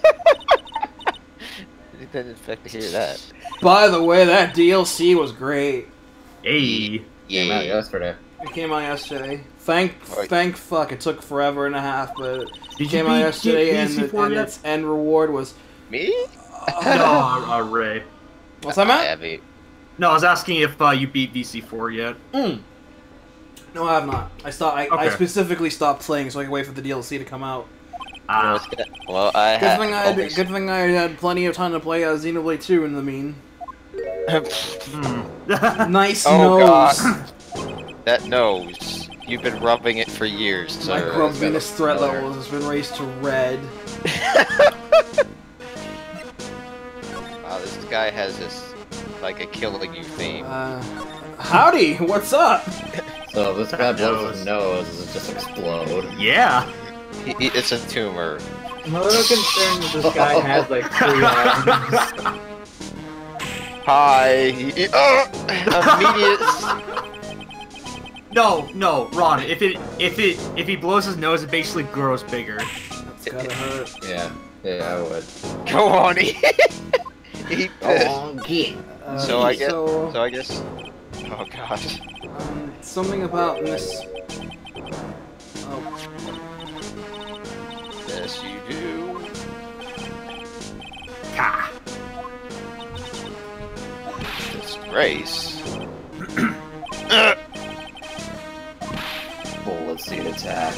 Speaker 2: didn't expect to hear that.
Speaker 1: By the way, that DLC was great.
Speaker 4: Hey.
Speaker 3: Came out yesterday.
Speaker 1: It came out yesterday. Thank,
Speaker 2: Right.
Speaker 1: thank fuck. It took forever and a half, but it
Speaker 4: Did
Speaker 1: came out yesterday, and, the, and its end reward was.
Speaker 2: Me? <laughs>
Speaker 4: No, uh, Ray.
Speaker 1: What's that, Matt?
Speaker 2: Heavy.
Speaker 4: No, I was asking if uh, you beat DC4 yet.
Speaker 1: Mm. No, I have not. I stopped. I, I specifically stopped playing so I could wait for the DLC to come out.
Speaker 4: Ah,
Speaker 2: Well, I
Speaker 1: Good thing I had, good thing I had plenty of time to play uh, Xenoblade 2 in the mean.
Speaker 4: hmm. <laughs>
Speaker 1: Nice
Speaker 2: Oh,
Speaker 1: nose.
Speaker 2: God. <laughs> that nose. You've been rubbing it for years,
Speaker 1: My
Speaker 2: sir.
Speaker 1: grumpiness threat
Speaker 3: color.
Speaker 1: level has been raised to red.
Speaker 2: Guy has this like a killing you theme.
Speaker 1: Uh, howdy, what's up? <laughs>
Speaker 3: So this guy blows his nose, does it just explode?
Speaker 4: yeah.
Speaker 2: He- he- it's a tumor.
Speaker 5: I'm a little concerned that this guy has like <laughs> three arms.
Speaker 2: Hi. He- oh, immediate. <laughs>
Speaker 4: No, no, Ron. If it, if it, if he blows his nose, it basically grows bigger.
Speaker 1: That's gotta hurt.
Speaker 3: Yeah, yeah, I would.
Speaker 2: Go on. Eat this.
Speaker 1: Uh,
Speaker 2: So I guess-
Speaker 1: So,
Speaker 2: So I guess. Oh gosh.
Speaker 1: um, something about Miss. Oh,
Speaker 2: Yes, you do.
Speaker 4: Ha.
Speaker 2: Disgrace.
Speaker 3: Bullet seed attack.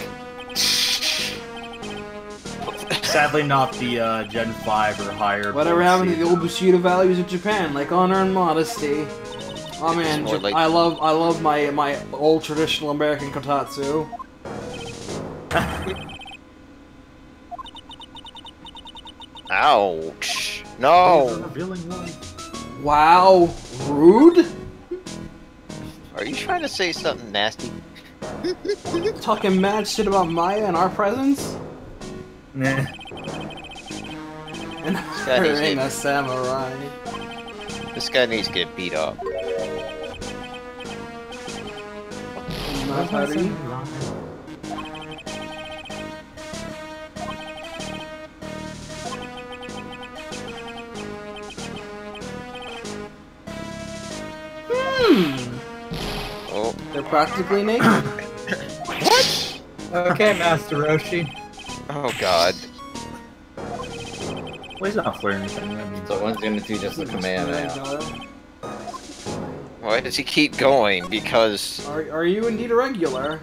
Speaker 3: <clears throat> <laughs>
Speaker 4: Sadly, not the uh, Gen 5 or higher.
Speaker 1: whatever
Speaker 4: bullet
Speaker 1: happened to the old Bushido values of Japan, like honor and modesty? Oh man,
Speaker 2: more like-
Speaker 1: I love I love my my old traditional American kotatsu. <laughs>
Speaker 2: Ouch. No.
Speaker 1: Wow, rude.
Speaker 2: Are you trying to say something nasty?
Speaker 1: Talking mad shit about Maya and our presence,
Speaker 4: Nah.
Speaker 1: and
Speaker 2: guy needs
Speaker 1: ain't
Speaker 2: to-
Speaker 1: a samurai.
Speaker 2: This guy needs to get beat up.
Speaker 1: Mahari. Hmm.
Speaker 2: Oh,
Speaker 1: They're practically naked. <coughs> what?
Speaker 5: Okay, Master Roshi.
Speaker 2: Oh God.
Speaker 4: Well, he's not flirting anything. I
Speaker 3: So when's gonna do just the command now?
Speaker 2: Why does he keep going? Because
Speaker 1: Are, are you indeed a regular?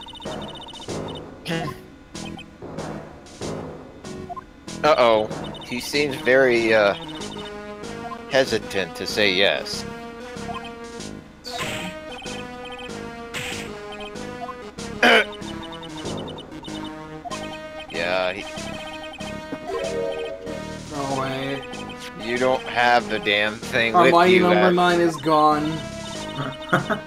Speaker 2: uh oh, he seems very uh hesitant to say yes. You don't have the damn thing
Speaker 1: Our
Speaker 2: with
Speaker 1: mighty
Speaker 2: you.
Speaker 1: number
Speaker 2: Ad-
Speaker 1: nine is gone. <laughs>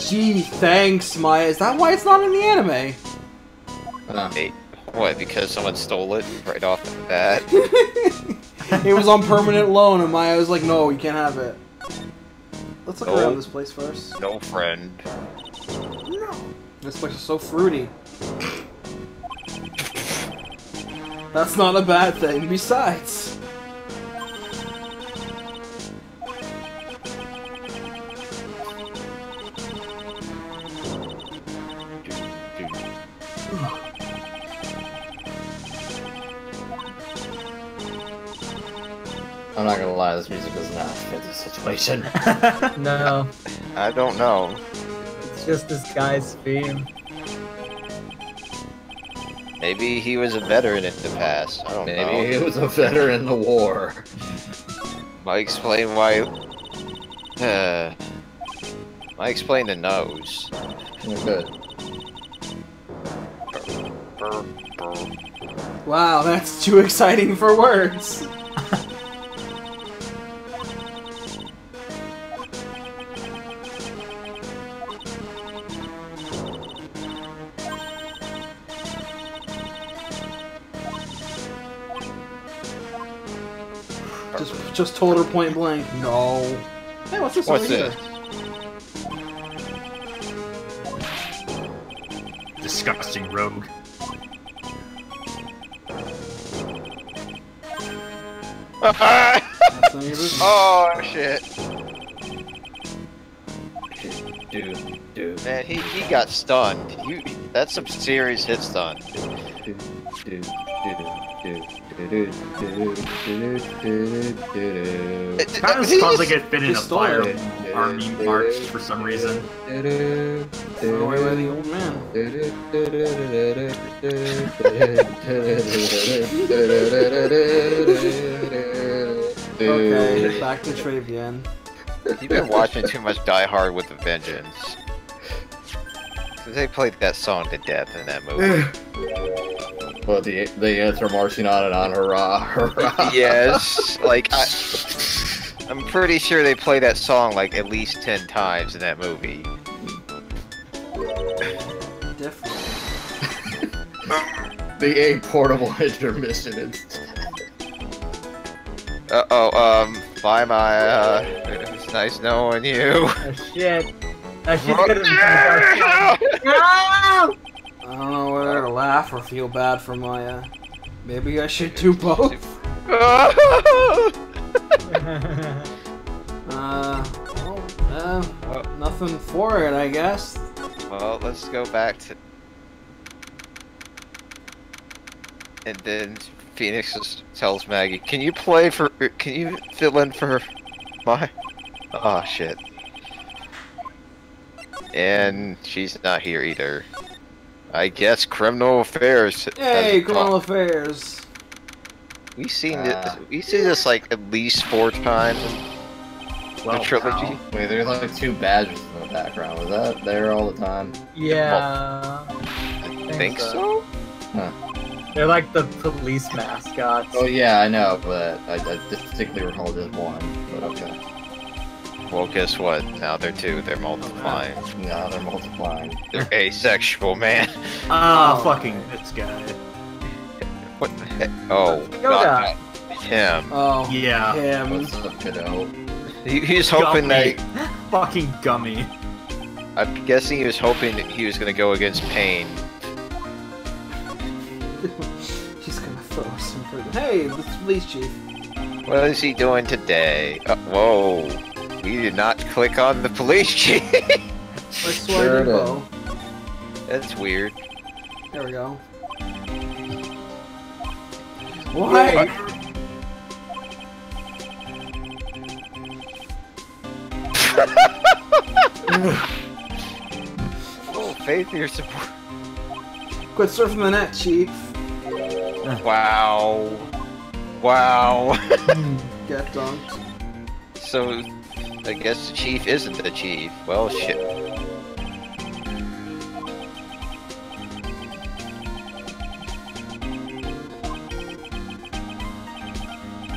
Speaker 1: Gee, thanks, Maya. Is that why it's not in the anime?
Speaker 3: Uh,
Speaker 2: Hey, what? Because someone stole it right off the bat? <laughs>
Speaker 1: it was on permanent loan, and Maya was like, "No, you can't have it." Let's look
Speaker 2: Oh.
Speaker 1: around this place first.
Speaker 2: No friend. No.
Speaker 1: This place is so fruity. That's not a bad thing. Besides,
Speaker 3: I'm not gonna lie, this music does not fit the situation. <laughs>
Speaker 5: No,
Speaker 2: I don't know.
Speaker 5: it's just this guy's theme.
Speaker 2: Maybe he was a veteran in the past. I don't
Speaker 3: Maybe
Speaker 2: know.
Speaker 3: he was a veteran in the war.
Speaker 2: Might explain why. Uh, <sighs> might explain the nose.
Speaker 3: Good.
Speaker 2: Brr, brr.
Speaker 1: wow, that's too exciting for words. <laughs> Just, just told her point blank. No. Hey, what's this
Speaker 2: What's
Speaker 1: over here?
Speaker 4: Disgusting rogue.
Speaker 1: That's none of your business.
Speaker 2: oh shit!
Speaker 3: Dude, dude,
Speaker 2: Man, he, he got stunned. You, that's some serious hit stun.
Speaker 3: dude, dude, dude, dude,
Speaker 4: Kind of sounds like it fit in a fire army march for some reason.
Speaker 1: Throw away by the old man. Okay, <laughs> back to Trés Bien.
Speaker 2: You've been watching too much Die Hard with a Vengeance. 'Cause They played that song to death in that movie. <laughs>
Speaker 3: But the the ants are marching on and on, hurrah, <laughs> hurrah.
Speaker 2: yes, like I, <laughs> I'm pretty sure they play that song like at least ten times in that movie.
Speaker 1: Different. <laughs>
Speaker 3: The A portable intermission is
Speaker 2: Uh oh, um, bye Maya. It's nice knowing you.
Speaker 5: Oh shit. Oh, she's gonna No!
Speaker 1: I don't know whether to laugh or feel bad for Maya. Maybe I should do <laughs> both. <laughs> Uh, well, uh, nothing for it, I guess.
Speaker 2: well, let's go back to. And then Phoenix just tells Maggey, "Can you play for? Can you fill in for my? Oh shit." And she's not here either. I guess criminal affairs.
Speaker 1: Hey, criminal
Speaker 2: pro-
Speaker 1: affairs.
Speaker 2: We've seen
Speaker 3: Ah.
Speaker 2: this. We see this like at least four times
Speaker 4: Well,
Speaker 2: the trilogy.
Speaker 3: Wait, there's like two badgers in the background. Was that there all the time?
Speaker 5: yeah.
Speaker 2: I think so.
Speaker 5: They're like the police mascots.
Speaker 3: Oh yeah, I know, but I, I distinctly recall just one. But okay.
Speaker 2: Well, guess what? Now they're two. They're multiplying.
Speaker 3: Now they're multiplying.
Speaker 2: They're asexual, man.
Speaker 4: Ah, <laughs> fucking this guy.
Speaker 2: What the heck? Oh,
Speaker 5: Yoda.
Speaker 2: God. Him.
Speaker 1: Oh,
Speaker 4: Yeah.
Speaker 1: him.
Speaker 3: What's up, kiddo?
Speaker 2: He, he was hoping
Speaker 4: Gummy.
Speaker 2: that. <laughs>
Speaker 4: Fucking gummy.
Speaker 2: I'm guessing he was hoping that he was going to go against Pain. <laughs>
Speaker 1: She's gonna throw some further. Hey, the police chief.
Speaker 2: What is he doing today? Uh, whoa. We did not click on the police <laughs> chief.
Speaker 1: Let's slide
Speaker 3: Sure
Speaker 1: info.
Speaker 2: That's weird.
Speaker 1: There we go. Why? <laughs>
Speaker 2: Oh, Faith, in your support.
Speaker 1: Quit surfing the net, chief.
Speaker 2: Wow. Wow. <laughs>
Speaker 1: Get dunked.
Speaker 2: so, I guess the chief isn't the chief. Well, shit.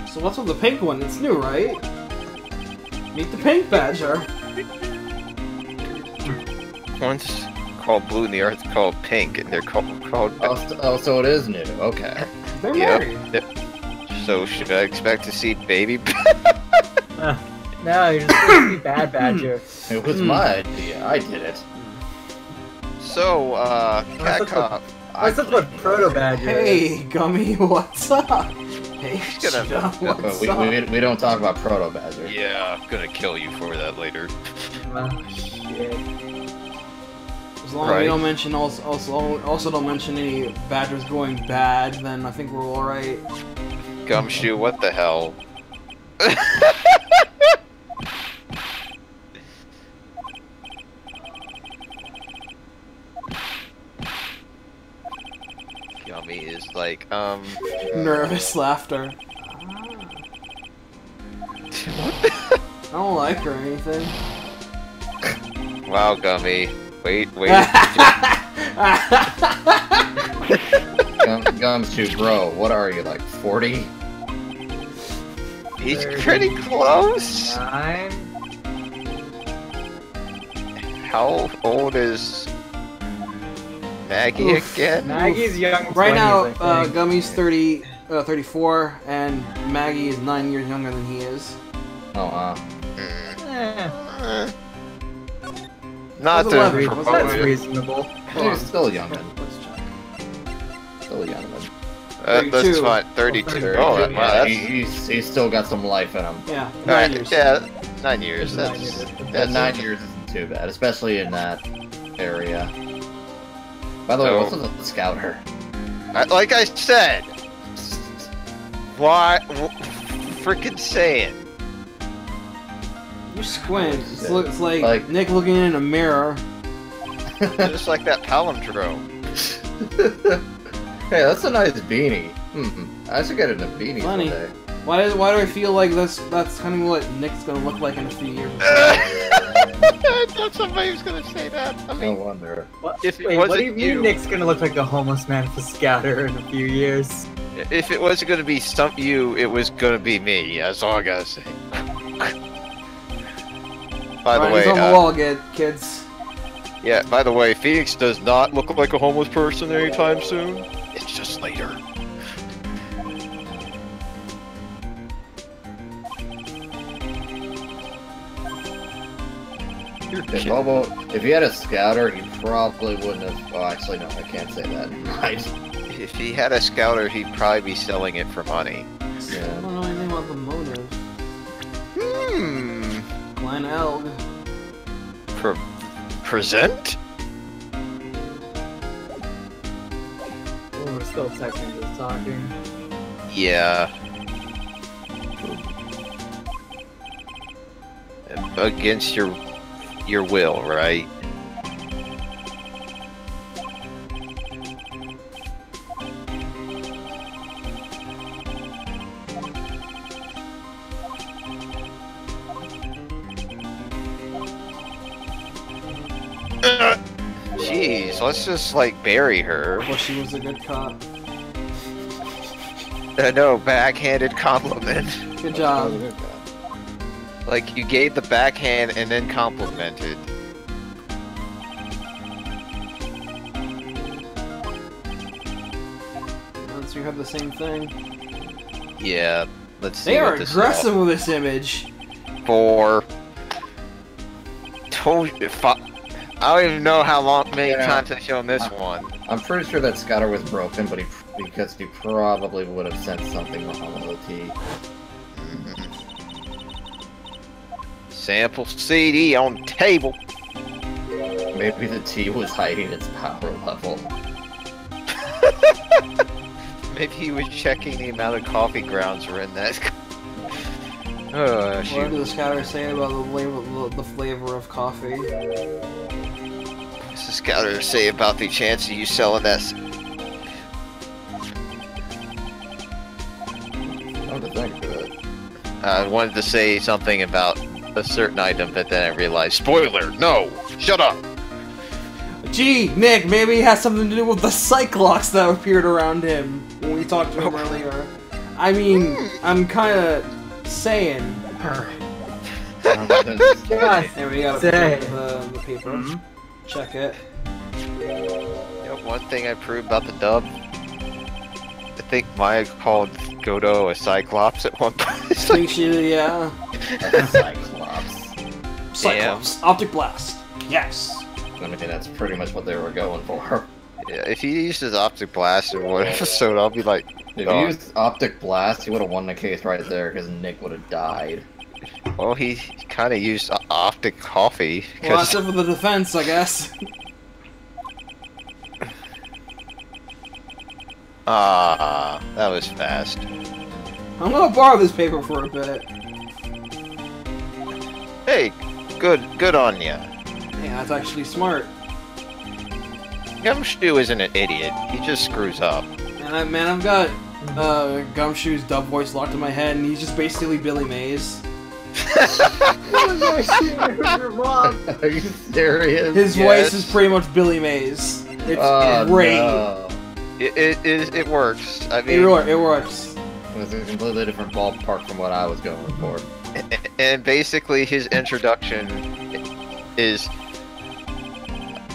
Speaker 1: So what's with the pink one? It's new, right? Meet the pink badger.
Speaker 2: One's called blue and the other's called pink, and they're called called.
Speaker 3: Oh, so, oh, so it is new. Okay.
Speaker 1: They're
Speaker 2: Yep.
Speaker 1: married.
Speaker 2: So should I expect to see baby? <laughs> <laughs> Ah.
Speaker 5: No, you're just supposed to <coughs> bad badger.
Speaker 3: It was
Speaker 1: Hmm.
Speaker 3: my idea. I did it.
Speaker 2: so, uh,
Speaker 5: What's
Speaker 2: cat
Speaker 5: up with-
Speaker 2: cop.
Speaker 5: What's up with proto badger?
Speaker 1: Hey, Gummy, <laughs> what's up? Hey,
Speaker 2: gonna-
Speaker 1: John,
Speaker 3: But
Speaker 1: what's
Speaker 3: we,
Speaker 1: up?
Speaker 3: we, we don't talk about proto badger.
Speaker 2: Yeah, I'm gonna kill you for that later.
Speaker 5: Oh, shit.
Speaker 1: As long as
Speaker 2: Right.
Speaker 1: you don't mention also, also also don't mention any badgers going bad, then I think we're all right.
Speaker 2: Gumshoe, what the hell? <laughs> Yummy like, um,
Speaker 1: Nervous <laughs> laughter. I don't like her or anything.
Speaker 2: wow, Gummy. Wait, wait.
Speaker 3: Gum, Gumshoe, bro, what are you, like 40?
Speaker 2: He's pretty close.
Speaker 5: Nine.
Speaker 2: How old is Maggey
Speaker 1: Oof.
Speaker 2: again?
Speaker 5: Maggey's young.
Speaker 1: right
Speaker 5: 20s,
Speaker 1: now, uh. Gummy's 30, uh, 34, and Maggey is nine years younger than he is.
Speaker 3: Oh, wow.
Speaker 2: Mm,
Speaker 5: Eh,
Speaker 2: eh. Not
Speaker 1: Was
Speaker 2: to
Speaker 1: 11,
Speaker 5: that's
Speaker 1: was
Speaker 2: promote
Speaker 1: eleven.
Speaker 2: it.
Speaker 5: reasonable.
Speaker 1: Hold on.
Speaker 3: He's still young. youngin. Still a youngin.
Speaker 2: Uh, that's fine. 32.
Speaker 5: Thirty-two.
Speaker 2: Oh, wow,
Speaker 3: yeah,
Speaker 2: that's...
Speaker 3: he, he's, he's still got some life in him.
Speaker 1: Yeah, nine
Speaker 2: Alright,
Speaker 1: years.
Speaker 2: Yeah, nine years.
Speaker 5: Nine
Speaker 2: That's,
Speaker 5: years.
Speaker 3: That
Speaker 2: that's
Speaker 3: nine years isn't too bad, especially in that area. By the way, what's with the scouter?
Speaker 2: I- Like I said, why? Freaking say it.
Speaker 1: You squint. It's,
Speaker 3: Yeah.
Speaker 1: lo- it's like,
Speaker 3: Like-
Speaker 1: Nick looking in a mirror.
Speaker 2: Just like that palindrome. <laughs>
Speaker 3: hey, that's a nice beanie. Hmm. I should get it in a beanie
Speaker 1: Funny.
Speaker 3: someday.
Speaker 1: Why? do- Why do I feel like that's that's kind of what Nick's gonna look like in a few years? <laughs>
Speaker 2: I thought somebody was gonna say that. I
Speaker 3: No
Speaker 2: mean,
Speaker 3: wonder.
Speaker 5: What?
Speaker 2: If it
Speaker 5: Wait, what do you mean
Speaker 2: you-
Speaker 5: Nick's gonna look like a homeless man with a scouter in a few years?
Speaker 2: if it wasn't gonna be stump you, it was gonna be me. That's all I gotta say. By the
Speaker 1: Alright,
Speaker 2: way,
Speaker 1: he's on the
Speaker 2: uh,
Speaker 1: wall again, kids.
Speaker 2: yeah. By the way, Phoenix does not look like a homeless person anytime soon. It's just later.
Speaker 3: If Bobo, if he had a scouter, he probably wouldn't have. Oh, actually, no, I can't say that. <laughs> Right.
Speaker 2: If he had a scouter, he'd probably be selling it for money.
Speaker 1: I don't know anything about the motive.
Speaker 2: Hmm.
Speaker 1: Glen Elg.
Speaker 2: Pre- present?
Speaker 5: We're still technically just talking.
Speaker 2: Yeah. Against your your will, right? Jeez, let's just like bury her.
Speaker 1: Well, she was a good cop.
Speaker 2: Uh, no, backhanded compliment.
Speaker 1: Good job.
Speaker 2: Like you gave the backhand and then complimented.
Speaker 1: Once you have the same thing.
Speaker 2: Yeah. Let's see
Speaker 1: They are
Speaker 2: what this
Speaker 1: aggressive with this image.
Speaker 2: is. For told you, fi- I don't even know how long many
Speaker 3: Yeah.
Speaker 2: times I've shown this one.
Speaker 3: I'm pretty sure that scouter was broken, but he because he probably would have sent something wrong with
Speaker 2: Sample CD on table.
Speaker 3: Maybe the T was hiding its power level. <laughs>
Speaker 2: Maybe he was checking the amount of coffee grounds were in that. <laughs> oh
Speaker 1: What did the scouter say about the flavor, the flavor of coffee?
Speaker 2: What's the scouter say about the chance of you selling that? s-
Speaker 3: Come to think of it.
Speaker 2: I wanted to say something about a certain item, but then I realized spoiler. No, shut up.
Speaker 1: Gee, Nick, maybe it has something to do with the Cyclops that appeared around him when we talked to him earlier. I mean, I'm kind of saying.
Speaker 5: Yes. <laughs>
Speaker 1: There we go.
Speaker 5: Say.
Speaker 1: The, the paper.
Speaker 4: Mhm.
Speaker 1: Check it.
Speaker 2: You know, one thing I proved about the dub. I think Maya called Godo a Cyclops at one <laughs> point. It's like,
Speaker 1: Think she, yeah. <laughs>
Speaker 3: Cyclops.
Speaker 1: Cyclops. Optic blast. Yes.
Speaker 3: I mean, that's pretty much what they were going for.
Speaker 2: yeah, if he used his Optic Blast in one <laughs> episode, I'll be like,
Speaker 3: If
Speaker 2: God.
Speaker 3: he used Optic Blast, he would have won the case right there, because Nick would have died.
Speaker 2: well, he kind of used Optic Coffee.
Speaker 1: Well,
Speaker 2: 'cause-
Speaker 1: that's it for the defense, I guess. <laughs>
Speaker 2: Ah, that was fast.
Speaker 1: I'm gonna borrow this paper for a bit.
Speaker 2: Hey, good, good on ya.
Speaker 1: Yeah, that's actually smart.
Speaker 2: Gumshoe isn't an idiot. He just screws up.
Speaker 1: And I, man, I've got uh, Gumshoe's dub voice locked in my head, and he's just basically Billy Mays.
Speaker 5: Your <laughs> mom.
Speaker 3: Are you serious?
Speaker 1: His
Speaker 2: Yes.
Speaker 1: voice is pretty much Billy Mays. It's
Speaker 3: oh,
Speaker 1: great.
Speaker 3: No.
Speaker 2: It, it, it, it works. I
Speaker 1: It,
Speaker 2: mean,
Speaker 1: wor- it works.
Speaker 3: It was a completely different ballpark from what I was going for.
Speaker 2: And basically his introduction is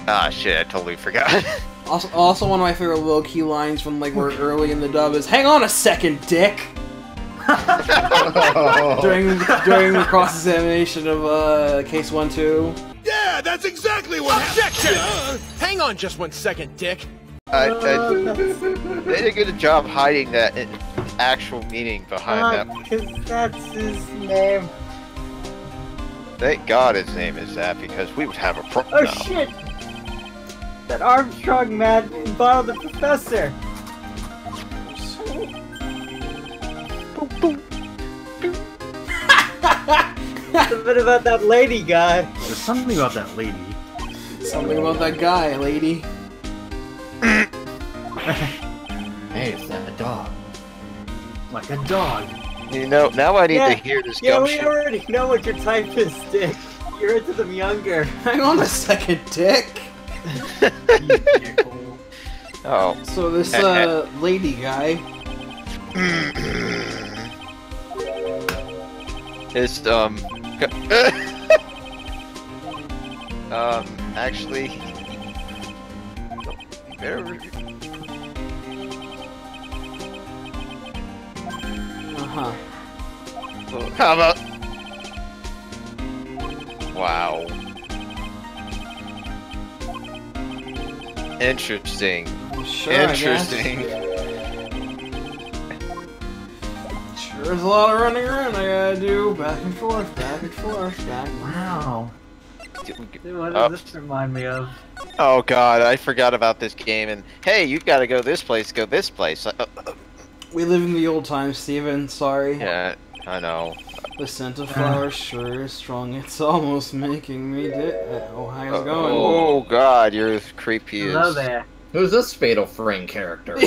Speaker 2: ah shit i totally forgot <laughs>
Speaker 1: Also, also one of my favorite low key lines from like where early in the dub is "Hang on a second, Dick." <laughs> during during the cross examination of uh, case one two.
Speaker 8: Yeah, that's exactly what Objection! hang on just one second, Dick.
Speaker 2: I, I, they did a good job hiding that in- actual meaning behind ah, that.
Speaker 5: Because that's his name.
Speaker 2: Thank God his name is that because we would have a problem.
Speaker 5: Oh
Speaker 2: now.
Speaker 5: shit! That Armstrong man bottled the professor. <laughs> Something about that lady guy.
Speaker 4: There's something about that lady.
Speaker 1: Something about that guy, lady. <laughs>
Speaker 3: Hey, it's that a dog?
Speaker 4: Like a dog.
Speaker 2: You know, now I need
Speaker 5: Yeah,
Speaker 2: to hear this
Speaker 5: Yeah, we
Speaker 2: gumption.
Speaker 5: already know what your type is, Dick. You're into them younger. <laughs>
Speaker 1: Hang on a second, Dick. <laughs>
Speaker 2: Oh,
Speaker 1: So this
Speaker 2: Eh, eh.
Speaker 1: uh lady guy. <clears throat>
Speaker 2: it's um, <laughs> um, actually, better.
Speaker 1: Huh.
Speaker 2: How about? Wow. Interesting.
Speaker 1: Sure,
Speaker 2: Interesting. <laughs>
Speaker 1: Sure, there's a lot of running around I gotta do. Back and forth, back and forth, back.
Speaker 4: Wow.
Speaker 5: Dude, what
Speaker 2: Oh.
Speaker 5: does this remind me of?
Speaker 2: Oh god, I forgot about this game. And hey, you gotta go this place. Go this place. Uh, uh,
Speaker 1: We live in the old times, Steven. Sorry.
Speaker 2: yeah, I know.
Speaker 1: The scent of flowers sure is strong. It's almost making me di- uh, Oh, how's it going?
Speaker 2: Oh god, you're as creepy as.
Speaker 5: Hello there.
Speaker 3: Who's this Fatal Frame character? <laughs>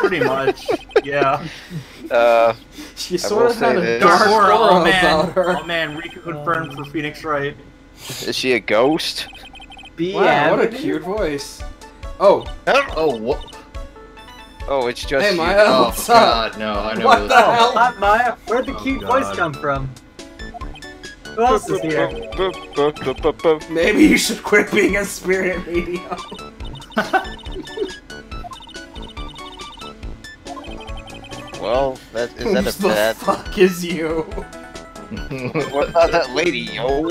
Speaker 4: Pretty much. Yeah.
Speaker 2: Uh,
Speaker 1: she sort of had a dark
Speaker 4: Dark Aura,
Speaker 1: aura
Speaker 4: oh man.
Speaker 1: about her.
Speaker 4: Oh man, Riku confirmed for Phoenix Wright.
Speaker 2: is she a ghost?
Speaker 5: Be
Speaker 1: Wow, what a cute voice. Oh,
Speaker 3: oh, what?
Speaker 2: Oh, it's just.
Speaker 1: hey
Speaker 2: you.
Speaker 1: Maya,
Speaker 3: Oh,
Speaker 1: what's up?
Speaker 3: God, no, I know
Speaker 1: What the
Speaker 3: this
Speaker 1: hell?
Speaker 5: Hi, Maya. Where'd the
Speaker 4: Oh,
Speaker 5: cute
Speaker 4: God.
Speaker 5: voice come from? Who else is here?
Speaker 1: Maybe you should quit being a spirit medium. <laughs>
Speaker 2: Well, that is that
Speaker 1: Who's
Speaker 2: a
Speaker 1: the fuck is you? <laughs>
Speaker 2: What about that lady, yo?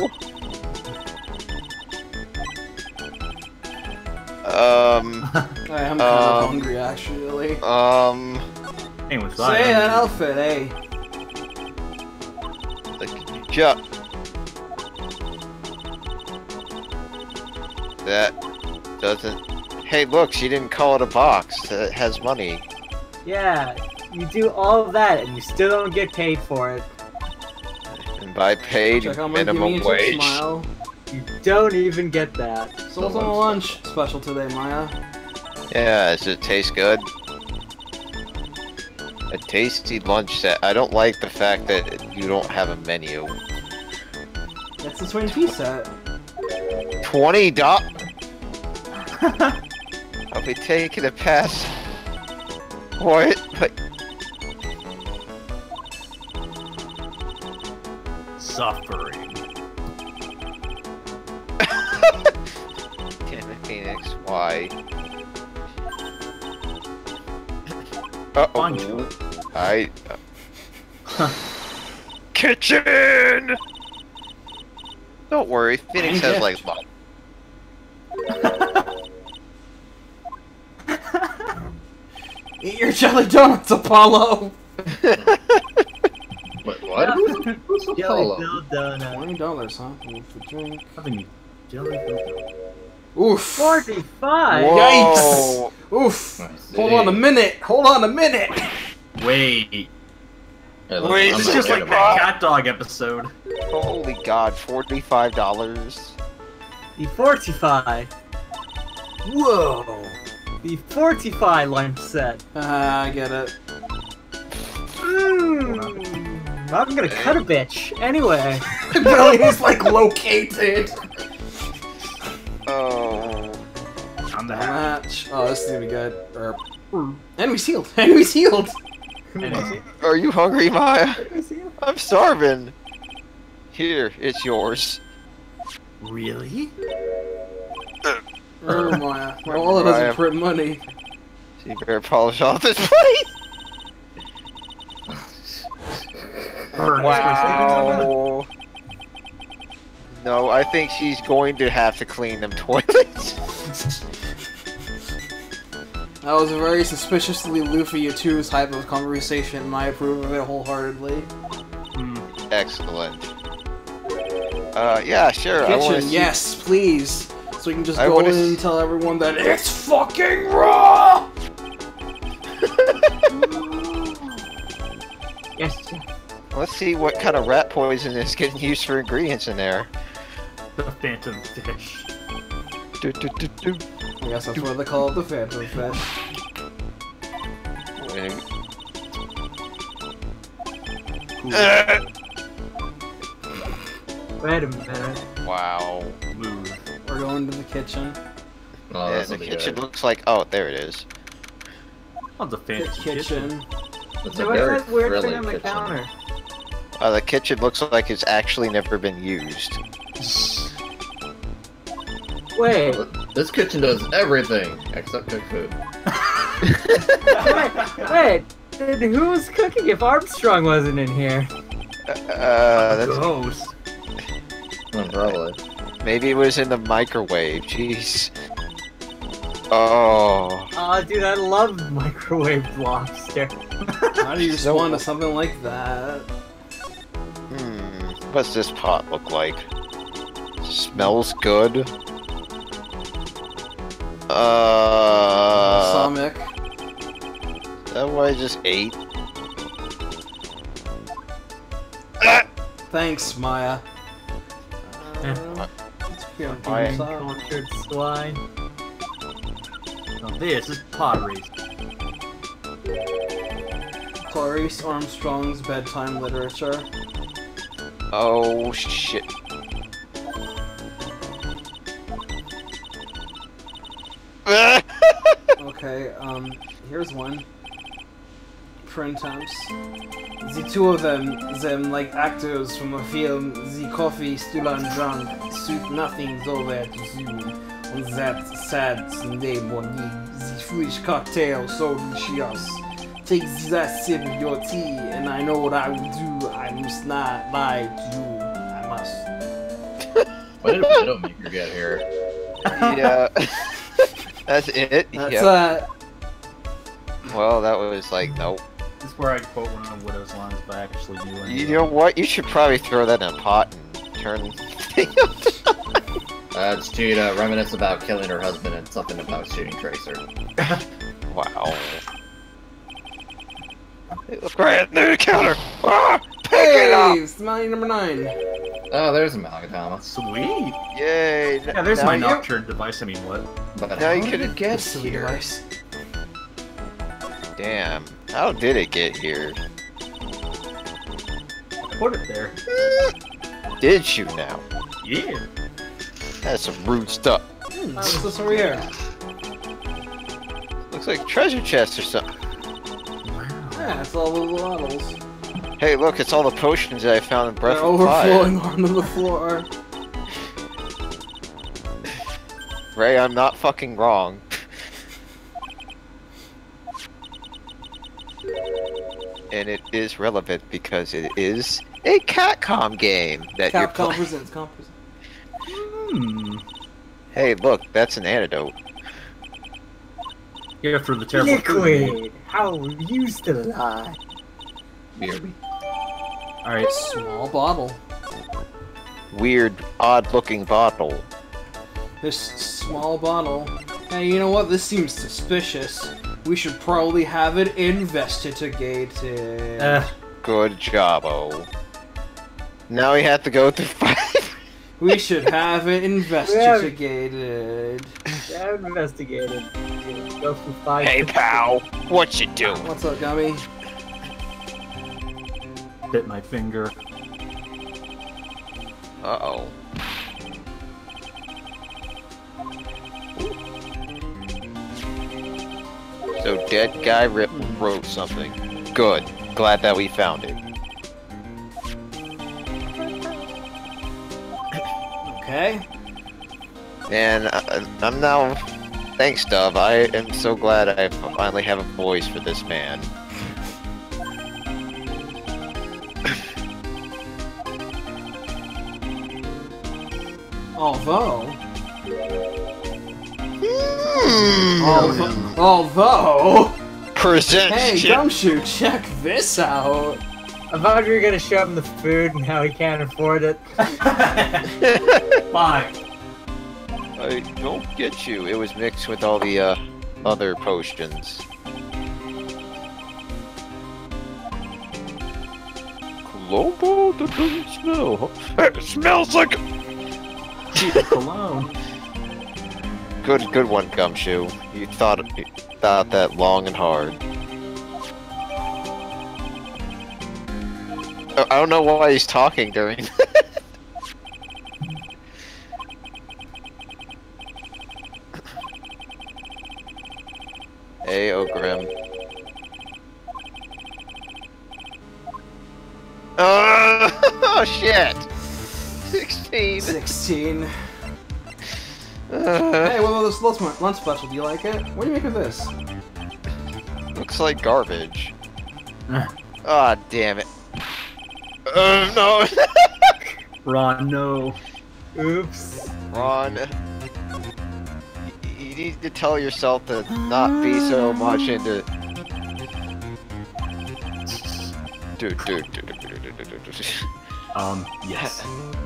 Speaker 2: Um,
Speaker 1: I am kind
Speaker 2: Um,
Speaker 1: of hungry, actually.
Speaker 2: um,
Speaker 4: Hey, what's
Speaker 1: Say that outfit, eh?
Speaker 2: like, ju- That doesn't. Hey, look, she didn't call it a box. It has money.
Speaker 5: Yeah, you do all of that and you still don't get paid for it.
Speaker 2: And by paid,
Speaker 1: Check out
Speaker 2: minimum wage.
Speaker 1: smile.
Speaker 5: You don't even get that.
Speaker 1: So what's on the lunch special today, Maya?
Speaker 2: Yeah, does it taste good? A tasty lunch set. I don't like the fact that you don't have a menu.
Speaker 1: That's the Twin Peaks set.
Speaker 2: Twenty dot. <laughs> I'll be taking a pass. What? But
Speaker 4: Suffering.
Speaker 2: Why? <coughs> Uh
Speaker 4: Poncho.
Speaker 2: oh. I. Kitchen. Don't worry, Phoenix has like. <laughs>
Speaker 1: Eat your jelly donuts, Apollo! <laughs>
Speaker 3: Wait, what? Who's, who's
Speaker 5: Jelly
Speaker 3: Apollo?
Speaker 5: filled donut.
Speaker 1: Twenty dollars, huh? Ooh, for drink.
Speaker 4: Having you jelly filled.
Speaker 1: Oof.
Speaker 5: Forty-five.
Speaker 2: Whoa.
Speaker 1: Oof. Hold on a minute. Hold on a minute.
Speaker 4: Wait.
Speaker 3: Hey, look,
Speaker 2: Wait,
Speaker 3: I'm
Speaker 4: It's just like
Speaker 3: getting
Speaker 4: that cat dog episode.
Speaker 2: Holy God! Forty-five dollars.
Speaker 5: The Fortify.
Speaker 1: Whoa.
Speaker 5: The Fortify lunch set.
Speaker 1: Ah, I get it.
Speaker 5: Mmm. I'm gonna cut a bitch. Anyway. <laughs>
Speaker 1: Belly is like located.
Speaker 4: On the hat.
Speaker 1: Match. Oh, this is gonna be good. Or, enemy's healed. Enemy's healed.
Speaker 2: Are you hungry, Maya? I'm starving. Here, it's yours.
Speaker 4: Really?
Speaker 1: Oh my, my wallet doesn't
Speaker 2: Right.
Speaker 1: print money.
Speaker 2: So you better polish off this plate. Wow. No, I think she's going to have to clean them toilets. <laughs>
Speaker 1: That was a very suspiciously Luffy 2 type of conversation, and I approve of it wholeheartedly.
Speaker 2: Excellent. Uh, yeah, sure. I want to
Speaker 1: Kitchen,
Speaker 2: see.
Speaker 1: yes, please. So we can just
Speaker 2: I
Speaker 1: go in and tell everyone that <laughs> it's fucking raw! <laughs>
Speaker 5: Yes.
Speaker 2: Let's see what kind of rat poison is getting used for ingredients in there.
Speaker 4: The Phantom Fish.
Speaker 2: Do, do, do, do.
Speaker 1: I guess that's why they call it the Phantom Fish.
Speaker 2: Uh,
Speaker 5: Wait a minute.
Speaker 2: wow.
Speaker 4: Smooth.
Speaker 1: We're going to the kitchen.
Speaker 3: Oh,
Speaker 2: yeah, the kitchen
Speaker 3: good.
Speaker 2: looks like. Oh, there it is.
Speaker 4: Oh, the
Speaker 1: The
Speaker 4: Phantom
Speaker 1: kitchen.
Speaker 3: It's
Speaker 5: So
Speaker 3: a
Speaker 5: what's
Speaker 3: very
Speaker 5: that weird thing on the
Speaker 3: kitchen.
Speaker 5: counter?
Speaker 2: Uh, the kitchen looks like it's actually never been used. <laughs>
Speaker 5: Wait,
Speaker 3: This kitchen does everything except cook food. <laughs>
Speaker 5: wait, wait. Then who was cooking if Armstrong wasn't in here?
Speaker 2: Uh, that's,
Speaker 4: Ghost.
Speaker 3: Oh, probably.
Speaker 2: maybe it was in the microwave. Jeez. Oh.
Speaker 5: Oh, dude, I love microwave lobster.
Speaker 1: How do you <laughs>
Speaker 2: So-
Speaker 1: respond to something like that?
Speaker 2: Hmm. What's this pot look like? Smells good. Uh.
Speaker 1: Sonic.
Speaker 2: Is that what I just ate?
Speaker 1: Thanks, Maya.
Speaker 5: Eh.
Speaker 1: Uh, let's get on
Speaker 2: Maya.
Speaker 5: Cultured swine.
Speaker 4: Now this is pottery.
Speaker 1: Clarice Armstrong's bedtime literature.
Speaker 2: Oh shit.
Speaker 1: Okay, um, here's one. Printemps. The two of them, them like actors from a film, the coffee still undrunk, suit nothing over to soon. On that sad Sunday morning, the foolish cocktail so delicious. Take that sip of your tea, and I know what I will do. I must not lie to you. I must.
Speaker 3: When did Widowmaker get here?
Speaker 2: yeah. <laughs> <laughs> That's it.
Speaker 1: That's
Speaker 2: Yep.
Speaker 1: that.
Speaker 2: Uh, well, that was like nope.
Speaker 4: This is where I quote one of the Widow's lines, but I actually do. anyway.
Speaker 2: You know what? You should probably throw that in a pot and turn.
Speaker 3: That's Cheetah uh, uh, reminisce about killing her husband and something about shooting Tracer. <laughs>
Speaker 2: wow. <laughs> Hey, Look right near counter. Ah, pick it up.
Speaker 1: Smiley number nine.
Speaker 3: Oh, there's a Magatama.
Speaker 4: Sweet.
Speaker 2: Yay!
Speaker 4: Yeah, there's
Speaker 2: now
Speaker 4: my nocturne device. I mean, what?
Speaker 3: But
Speaker 2: Now
Speaker 3: how
Speaker 2: you
Speaker 3: did
Speaker 2: could've
Speaker 3: it get
Speaker 1: Silly
Speaker 3: here?
Speaker 1: device.
Speaker 2: Damn. How did it get here?
Speaker 4: Put it there.
Speaker 2: Did you now?
Speaker 4: Yeah.
Speaker 2: That's some rude stuff.
Speaker 1: Hmm, what's this over here?
Speaker 2: Looks like treasure chest or something.
Speaker 4: Wow.
Speaker 1: Yeah, it's all the bottles.
Speaker 2: Hey, look, it's all the potions that I found in Breath
Speaker 1: They're
Speaker 2: of Fire.
Speaker 1: overflowing onto the floor.
Speaker 2: Ray, I'm not fucking wrong. and it is relevant because it is a Capcom game that you're
Speaker 1: Capcom
Speaker 2: playing.
Speaker 1: presents. Capcom presents.
Speaker 4: Hmm.
Speaker 2: Hey, look, that's an antidote.
Speaker 4: Yeah, for the terrible food.
Speaker 5: Liquid! How you still alive?
Speaker 3: BRB.
Speaker 4: All right.
Speaker 1: Small bottle.
Speaker 2: Weird, odd-looking bottle.
Speaker 1: This small bottle. Hey, you know what? This seems suspicious. We should probably have it investigated.
Speaker 4: Uh,
Speaker 2: Good job-o. Now we have to go through <laughs> five.
Speaker 1: we should have it investigated.
Speaker 5: Yeah, investigated. Go through five.
Speaker 2: hey, pal, what you doing?
Speaker 1: What's up, Gummy?
Speaker 4: Bit my finger.
Speaker 2: Uh-oh. So dead guy rip wrote something. Good. Glad that we found it.
Speaker 1: Okay.
Speaker 2: And I, I'm now. Thanks, Dove. I am so glad I finally have a voice for this man.
Speaker 1: Although,
Speaker 2: Hmm.
Speaker 1: although, although,
Speaker 2: Present.
Speaker 1: hey,
Speaker 2: shit.
Speaker 1: Gumshoe, check this out.
Speaker 5: I thought you were gonna show him the food and how he can't afford it. <laughs>
Speaker 4: Fine.
Speaker 2: I don't get you. It was mixed with all the uh, other potions. Global that doesn't smell. It smells like
Speaker 4: Cologne.
Speaker 2: good. Good one, Gumshoe. You thought thought that long and hard. I I don't know why he's talking during. <laughs> hey, Ogrim. <laughs> Oh shit! Sixteen.
Speaker 1: 16.
Speaker 2: Uh,
Speaker 1: Hey, what about this lunch, lunch special? Do you like it? What do you make of this?
Speaker 2: looks like garbage. Ah, damn it. Uh, no. <laughs>
Speaker 4: Ron, no.
Speaker 5: Oops.
Speaker 2: Ron, you need to tell yourself to not be so much into. Dude, dude, dude, dude, dude, dude, dude, dude.
Speaker 4: Um, yes. <laughs>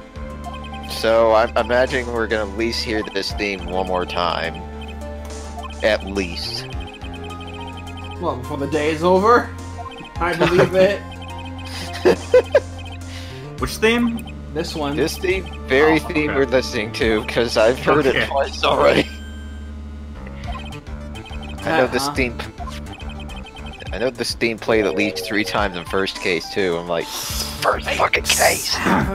Speaker 2: So I'm imagining we're gonna at least hear this theme one more time. At least.
Speaker 1: Well, before the day is over? I believe it. <laughs> <laughs>
Speaker 4: Which theme?
Speaker 1: This one.
Speaker 2: This theme, very
Speaker 4: Oh,
Speaker 2: theme
Speaker 4: okay.
Speaker 2: we're listening to, because I've heard
Speaker 4: Okay.
Speaker 2: it twice already. I know this
Speaker 1: Uh-huh.
Speaker 2: theme. I know this theme played at least three times in first case too. I'm like, first fucking case.
Speaker 1: Half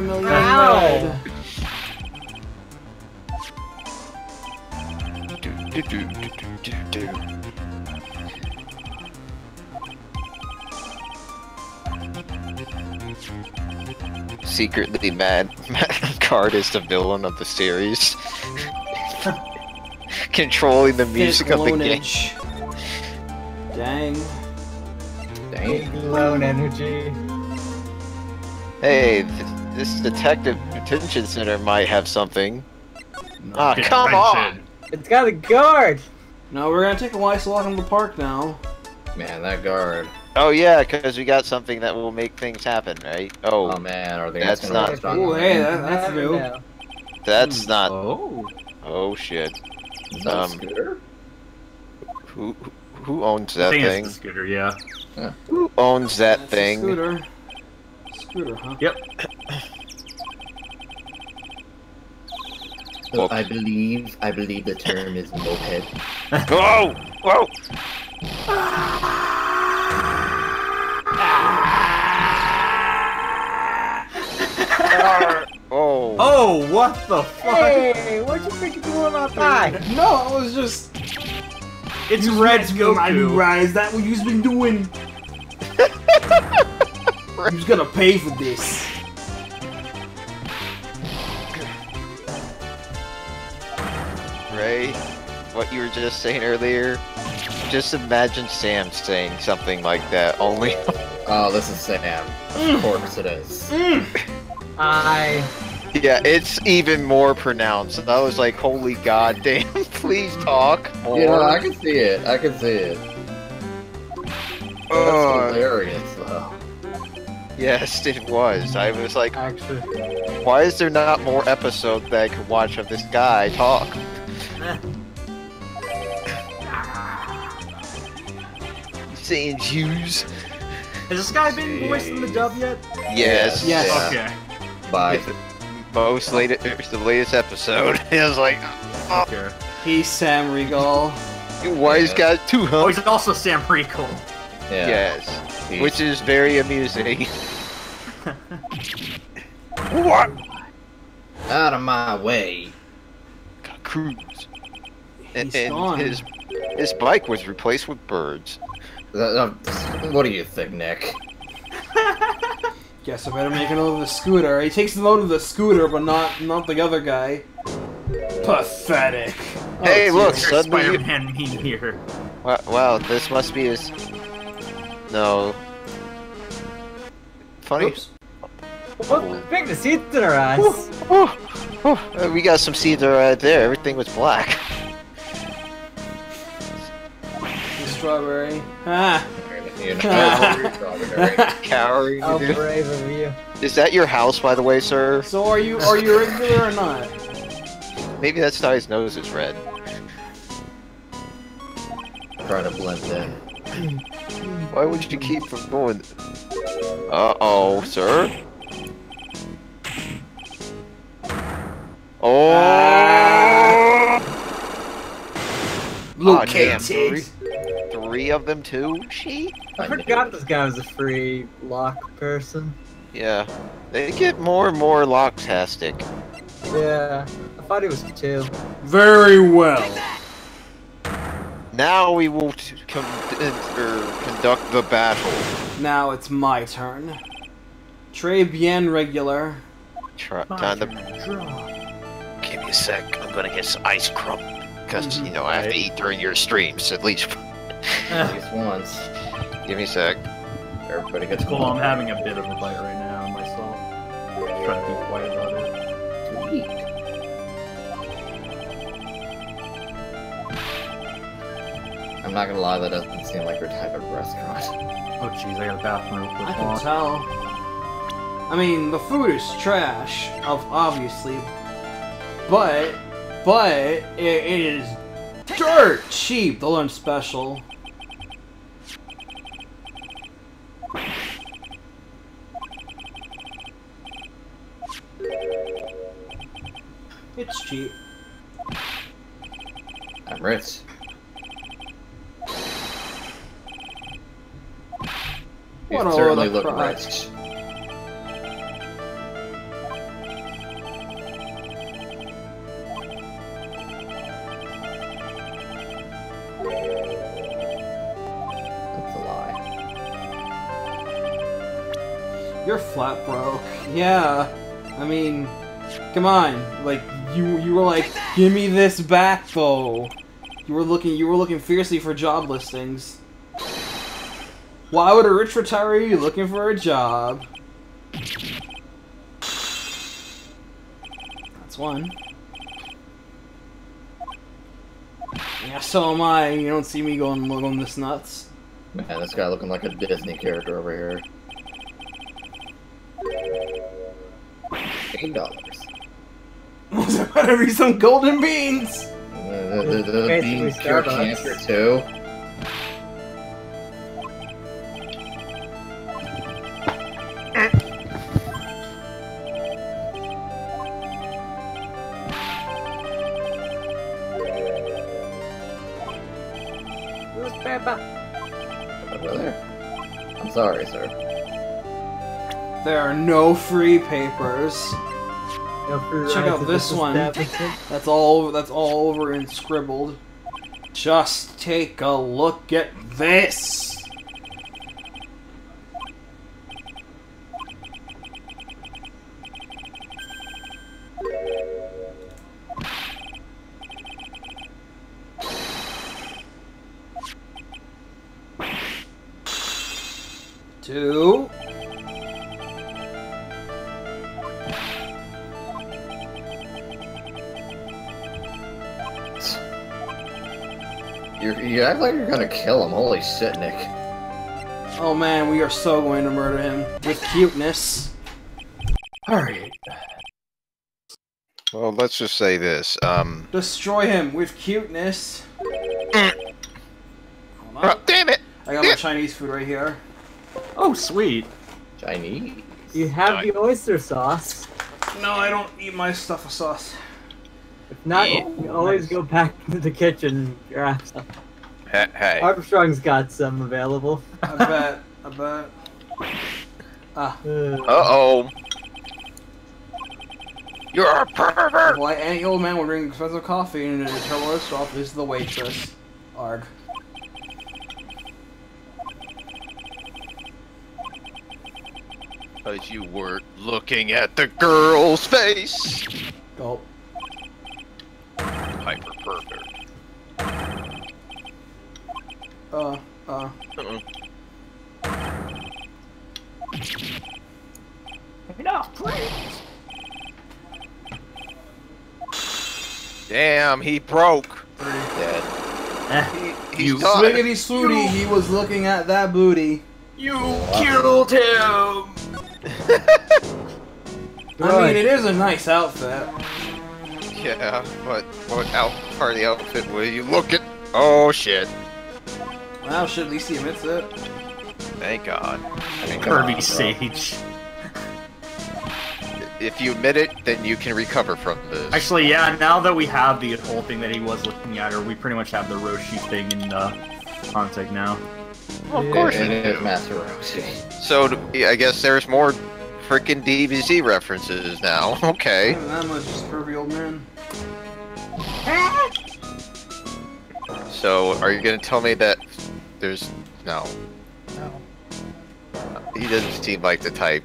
Speaker 2: Do, do, do, do, do, do, do. Secretly mad, <laughs> mad Card is the villain of the series. <laughs> Controlling the music
Speaker 1: Thick
Speaker 2: of the game.
Speaker 1: Dang.
Speaker 3: Dang.
Speaker 5: Lone energy.
Speaker 2: Hey, th- this detective detention center might have something. Ah,
Speaker 4: Get
Speaker 2: come on!
Speaker 4: Mentioned.
Speaker 5: It's got a guard.
Speaker 1: No, we're gonna take a nice walk in the park now.
Speaker 3: Man, that guard.
Speaker 2: Oh yeah, because we got something that will make things happen, right? Oh,
Speaker 3: Oh man, are they
Speaker 2: That's
Speaker 3: gonna
Speaker 2: not-
Speaker 3: rest on
Speaker 1: Ooh, hey, that, that's new.
Speaker 5: know.
Speaker 2: that's not.
Speaker 4: Oh.
Speaker 2: Oh shit.
Speaker 3: Is that a
Speaker 2: um,
Speaker 3: scooter?
Speaker 2: Who who owns
Speaker 4: I
Speaker 2: that
Speaker 4: think
Speaker 2: thing?
Speaker 4: it's the scooter, yeah.
Speaker 2: Who owns that
Speaker 1: That's a
Speaker 2: thing?
Speaker 1: Scooter. Scooter, huh?
Speaker 3: So I believe, I believe the term is moped. <laughs>
Speaker 2: Whoa! Whoa! <laughs> oh.
Speaker 4: Oh, what the fuck?
Speaker 5: Hey, what'd you think you doing out there?
Speaker 1: No, I was just.
Speaker 4: It's Red Goku.
Speaker 1: Right, is that what you've been doing? <laughs> Who's gonna pay for this?
Speaker 2: Ray, what you were just saying earlier. Just imagine Sam saying something like that. Only. <laughs>
Speaker 3: Oh, this is Sam. Of course it is.
Speaker 5: I.
Speaker 2: yeah, it's even more pronounced. And I was like, holy god <laughs> goddamn! Please talk more.
Speaker 3: You know, I can see it. I can see it. That's
Speaker 2: Uh,
Speaker 3: hilarious, though.
Speaker 2: yes, it was. I was like,
Speaker 5: Actually.
Speaker 2: why is there not more episodes that I could watch of this guy talk? <laughs> Saying Jews.
Speaker 4: Has this guy been voiced in the dub yet?
Speaker 2: Yes.
Speaker 1: Yes.
Speaker 3: Yeah.
Speaker 4: Okay.
Speaker 3: Bye.
Speaker 2: Most latest, the latest episode. <laughs> It was like, oh.
Speaker 4: Okay.
Speaker 1: He's Sam Riegel.
Speaker 2: why he's got two
Speaker 4: Oh,
Speaker 2: humps?
Speaker 4: he's also Sam Rico.
Speaker 3: Yeah.
Speaker 2: Yes,
Speaker 3: He's-
Speaker 2: which is very amusing. <laughs> what?
Speaker 3: out of my way.
Speaker 2: Cruise. And, <laughs> and
Speaker 1: gone.
Speaker 2: his his bike was replaced with birds.
Speaker 3: Uh, What do you think, Nick? <laughs>
Speaker 1: Guess I better make a note of the scooter. He takes the load of the scooter, but not not the other guy. pathetic. Oh,
Speaker 2: Hey,
Speaker 1: dear.
Speaker 2: look,
Speaker 4: There's
Speaker 2: suddenly you-
Speaker 4: Spider-Man meme here.
Speaker 2: Wow, wow, this must be his. No. Funny.
Speaker 1: Oops.
Speaker 5: What? Big the seeds in our eyes.
Speaker 2: Whew, whew, uh, we got some seeds right there. Everything was black. <laughs>
Speaker 1: Strawberry. Ah.
Speaker 3: You know, strawberry.
Speaker 2: Cowrie.
Speaker 5: How brave of you.
Speaker 2: Is that your house, by the way, sir?
Speaker 1: So are you are you regular or not?
Speaker 2: Maybe that's why his nose is red.
Speaker 3: Trying to blend in.
Speaker 2: Why would you keep from going? Uh oh, sir. Oh! Aw, damn, three,
Speaker 1: Located.
Speaker 2: Three of them too? She?
Speaker 5: I forgot this guy was a free lock person.
Speaker 2: Yeah. They get more and more locktastic.
Speaker 5: Yeah, I thought he was two.
Speaker 1: Very well.
Speaker 2: Now we will con- er, conduct the battle.
Speaker 1: Now it's my turn. Très bien regular.
Speaker 2: Try, time to draw. give me a sec. I'm gonna get some ice crumb. Because, you know, I have to eat during your streams, at least.
Speaker 3: At least once.
Speaker 2: Give me a sec.
Speaker 3: Everybody gets
Speaker 4: Cool, I'm having a bit of a bite right now myself. Just trying to be quiet about it.
Speaker 3: I'm not gonna lie, that doesn't seem like your type of restaurant.
Speaker 4: Oh jeez, I got a bathroom real quick.
Speaker 1: I
Speaker 4: Hold
Speaker 1: can
Speaker 4: on.
Speaker 1: tell. I mean, the food is trash, of obviously, but but it, it is dirt cheap. The lunch special. It's cheap.
Speaker 3: I'm rich. You
Speaker 1: What
Speaker 3: certainly look rich.
Speaker 1: Flat broke. Yeah. I mean, come on. Like you you were like, "Give me this back though." You were looking you were looking fiercely for job listings. Why would a rich retiree be looking for a job? That's one. Yeah, so am I. You don't see me going going this nuts.
Speaker 3: Man, this guy looking like a Disney character over here. Eight dollars.
Speaker 1: there better be some golden beans.
Speaker 3: The, the, the, the bean cure cancer too.
Speaker 5: Who's Peppa?
Speaker 3: Over there. I'm sorry, sir.
Speaker 1: There are no free papers.
Speaker 5: No free
Speaker 1: Check out this one. <laughs> That's all over. That's all over and scribbled. Just take a look at this.
Speaker 3: Like you're gonna kill him. Holy shit, Nick.
Speaker 1: Oh man, we are so going to murder him with cuteness.
Speaker 4: Alright.
Speaker 2: Well, let's just say this. Um.
Speaker 1: Destroy him with cuteness. Hold on.
Speaker 2: Oh, damn it!
Speaker 1: I got my Chinese food right here.
Speaker 4: Oh, sweet.
Speaker 3: Chinese.
Speaker 5: You have the oyster sauce.
Speaker 1: No, I don't eat my stuff with sauce.
Speaker 5: If not,
Speaker 2: Yeah.
Speaker 5: you always go back to the kitchen and grab some.
Speaker 2: Hey, hey.
Speaker 5: Armstrong's got some available.
Speaker 1: I bet. I bet. Ah,
Speaker 5: Uh,
Speaker 2: Uh oh. You're a pervert.
Speaker 1: why any old man would drink expensive coffee and a terrorist off is the waitress. Arg.
Speaker 2: Because you weren't looking at the girl's face.
Speaker 1: Gulp.
Speaker 2: hyper
Speaker 1: Uh, uh.
Speaker 2: Damn, he broke.
Speaker 3: Dead.
Speaker 4: Eh,
Speaker 2: He, he's
Speaker 4: You
Speaker 2: done.
Speaker 1: Swiggity swooty, he was looking at that booty.
Speaker 4: you killed him! <laughs>
Speaker 1: I mean, it is a nice outfit.
Speaker 2: Yeah, but what out part of the outfit were you looking? At? Oh shit!
Speaker 1: Wow, shit, at least he admits it.
Speaker 2: Thank God.
Speaker 3: I mean, come on,
Speaker 4: Kirby
Speaker 3: bro.
Speaker 4: Sage.
Speaker 2: If you admit it, then you can recover from this.
Speaker 4: Actually, yeah, now that we have the whole thing that he was looking at, or we pretty much have the Roshi thing in uh, Contact now.
Speaker 2: of course
Speaker 3: it
Speaker 2: you do.
Speaker 3: Master Roshi.
Speaker 2: So I guess there's more freaking DBZ references now. <laughs> Okay.
Speaker 1: That much just pervy old man.
Speaker 2: So are you gonna tell me that there's no?
Speaker 1: No.
Speaker 2: He doesn't seem like the type.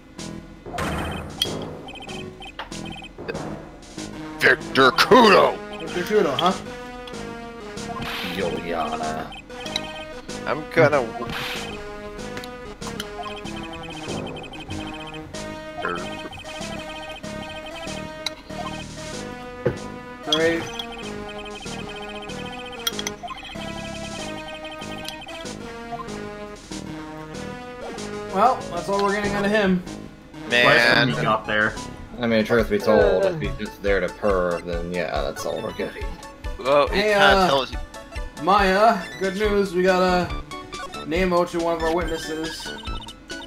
Speaker 2: Victor Kudo.
Speaker 1: Victor Kudo, huh?
Speaker 3: Juliana.
Speaker 2: I'm gonna.
Speaker 1: That's all we're getting out of him.
Speaker 2: Man,
Speaker 4: we got there.
Speaker 3: I mean, truth be told, if he's just there to purr, then yeah, that's all we're getting.
Speaker 2: well, it
Speaker 1: Hey, uh,
Speaker 2: tells you.
Speaker 1: Maya, good news, we got a name out to one of our witnesses.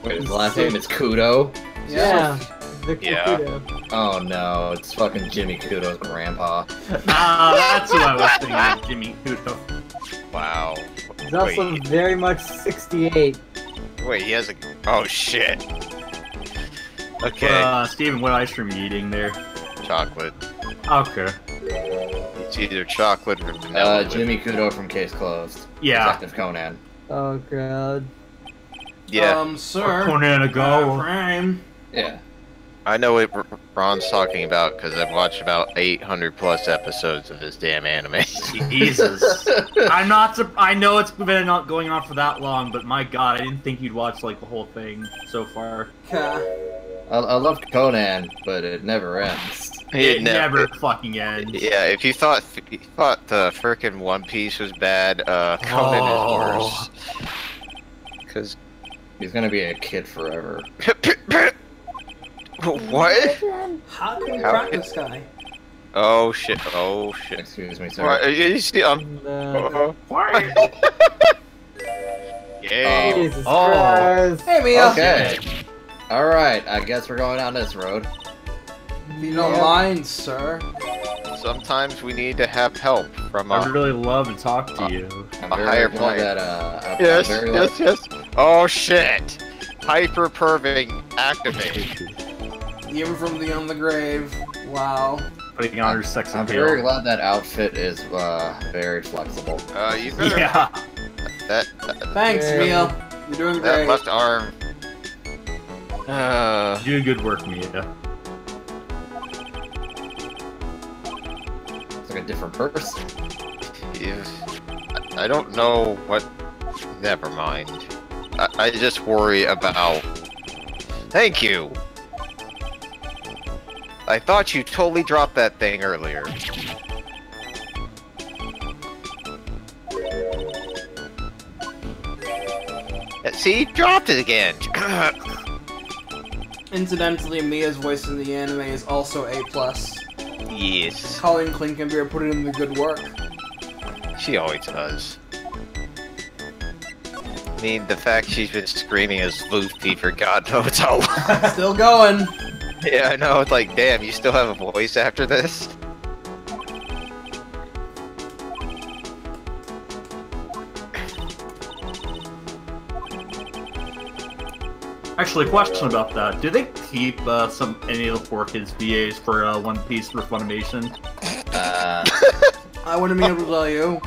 Speaker 3: Wait, his last name is Kudo?
Speaker 5: Yeah. Victor
Speaker 2: Yeah.
Speaker 5: Kudo.
Speaker 3: Oh no, it's fucking Jimmy Kudo's grandpa.
Speaker 4: Ah, that's what I was thinking of, Jimmy Kudo.
Speaker 2: Wow.
Speaker 5: He's also
Speaker 2: Wait,
Speaker 5: very much 68.
Speaker 2: wait, he has a. Oh shit. Okay,
Speaker 4: Uh, Steven, what ice cream are you eating there?
Speaker 2: chocolate.
Speaker 4: Okay.
Speaker 2: It's either chocolate or vanilla.
Speaker 3: Uh, Jimmy Kudo from Case Closed.
Speaker 4: Yeah.
Speaker 3: Detective Conan.
Speaker 5: Oh god.
Speaker 2: Yeah,
Speaker 1: Um, sir.
Speaker 4: Conan a
Speaker 1: Uh,
Speaker 4: go.
Speaker 1: Prime.
Speaker 3: Yeah.
Speaker 2: I know what Ron's talking about because I've watched about 800 plus episodes of this damn anime. <laughs>
Speaker 4: Jesus. I'm not. I know it's been not going on for that long, but my God, I didn't think you'd watch like the whole thing so far.
Speaker 1: Ka.
Speaker 3: I, I love Conan, but it never ends.
Speaker 4: It
Speaker 2: never-
Speaker 4: never fucking ends.
Speaker 2: Yeah, if you thought if you thought the frickin' One Piece was bad, uh, Conan
Speaker 4: Oh.
Speaker 2: is worse. Because
Speaker 3: He's gonna be a kid forever. <laughs> <laughs>
Speaker 2: what?
Speaker 1: How can you
Speaker 2: How-
Speaker 1: crack this guy?
Speaker 2: Oh shit! Oh shit!
Speaker 3: Excuse me, sir.
Speaker 2: What? You see, um,
Speaker 5: And, uh,
Speaker 2: uh, Yay! <laughs>
Speaker 5: Jesus
Speaker 3: Oh.
Speaker 5: Christ.
Speaker 1: Hey, Mia.
Speaker 3: Okay. Alright, I guess we're going down this road.
Speaker 1: If you don't
Speaker 5: Yeah.
Speaker 1: mind, sir.
Speaker 2: Sometimes we need to have help from
Speaker 4: I
Speaker 2: a.
Speaker 4: really love to talk to you.
Speaker 3: I'm
Speaker 2: A
Speaker 3: very
Speaker 2: higher
Speaker 3: glad
Speaker 2: plane.
Speaker 3: that, uh, I'm
Speaker 2: Yes,
Speaker 3: very
Speaker 2: yes,
Speaker 3: glad-
Speaker 2: yes. Oh shit! Hyper perving activate.
Speaker 1: Even from beyond the grave. Wow.
Speaker 4: Putting on her sex
Speaker 3: I'm very glad that outfit is, uh, very flexible.
Speaker 2: Uh, you better.
Speaker 4: Yeah.
Speaker 2: That, that
Speaker 1: Thanks,
Speaker 5: Yeah.
Speaker 1: Mia. You're doing great.
Speaker 2: that left arm. Uh,
Speaker 4: Doing good work, Mia.
Speaker 3: It's like a different person.
Speaker 2: if, I don't know what. Never mind. I, I just worry about. Thank you. I thought you totally dropped that thing earlier. See, dropped it again. <clears throat>
Speaker 1: Incidentally, Mia's voice in the anime is also A+. plus.
Speaker 2: yes,
Speaker 1: Colleen Clinkenbeard put in the good work.
Speaker 2: she always does. I mean, the fact she's been screaming as Luffy for God knows how long.
Speaker 1: Still going. <laughs>
Speaker 2: yeah, I know. It's like, damn, you still have a voice after this?
Speaker 4: Actually, a question about that. Do they keep uh, some any of the 4Kids VAs for uh, One Piece for Funimation?
Speaker 3: Uh, <laughs>
Speaker 1: I wouldn't be able to tell you.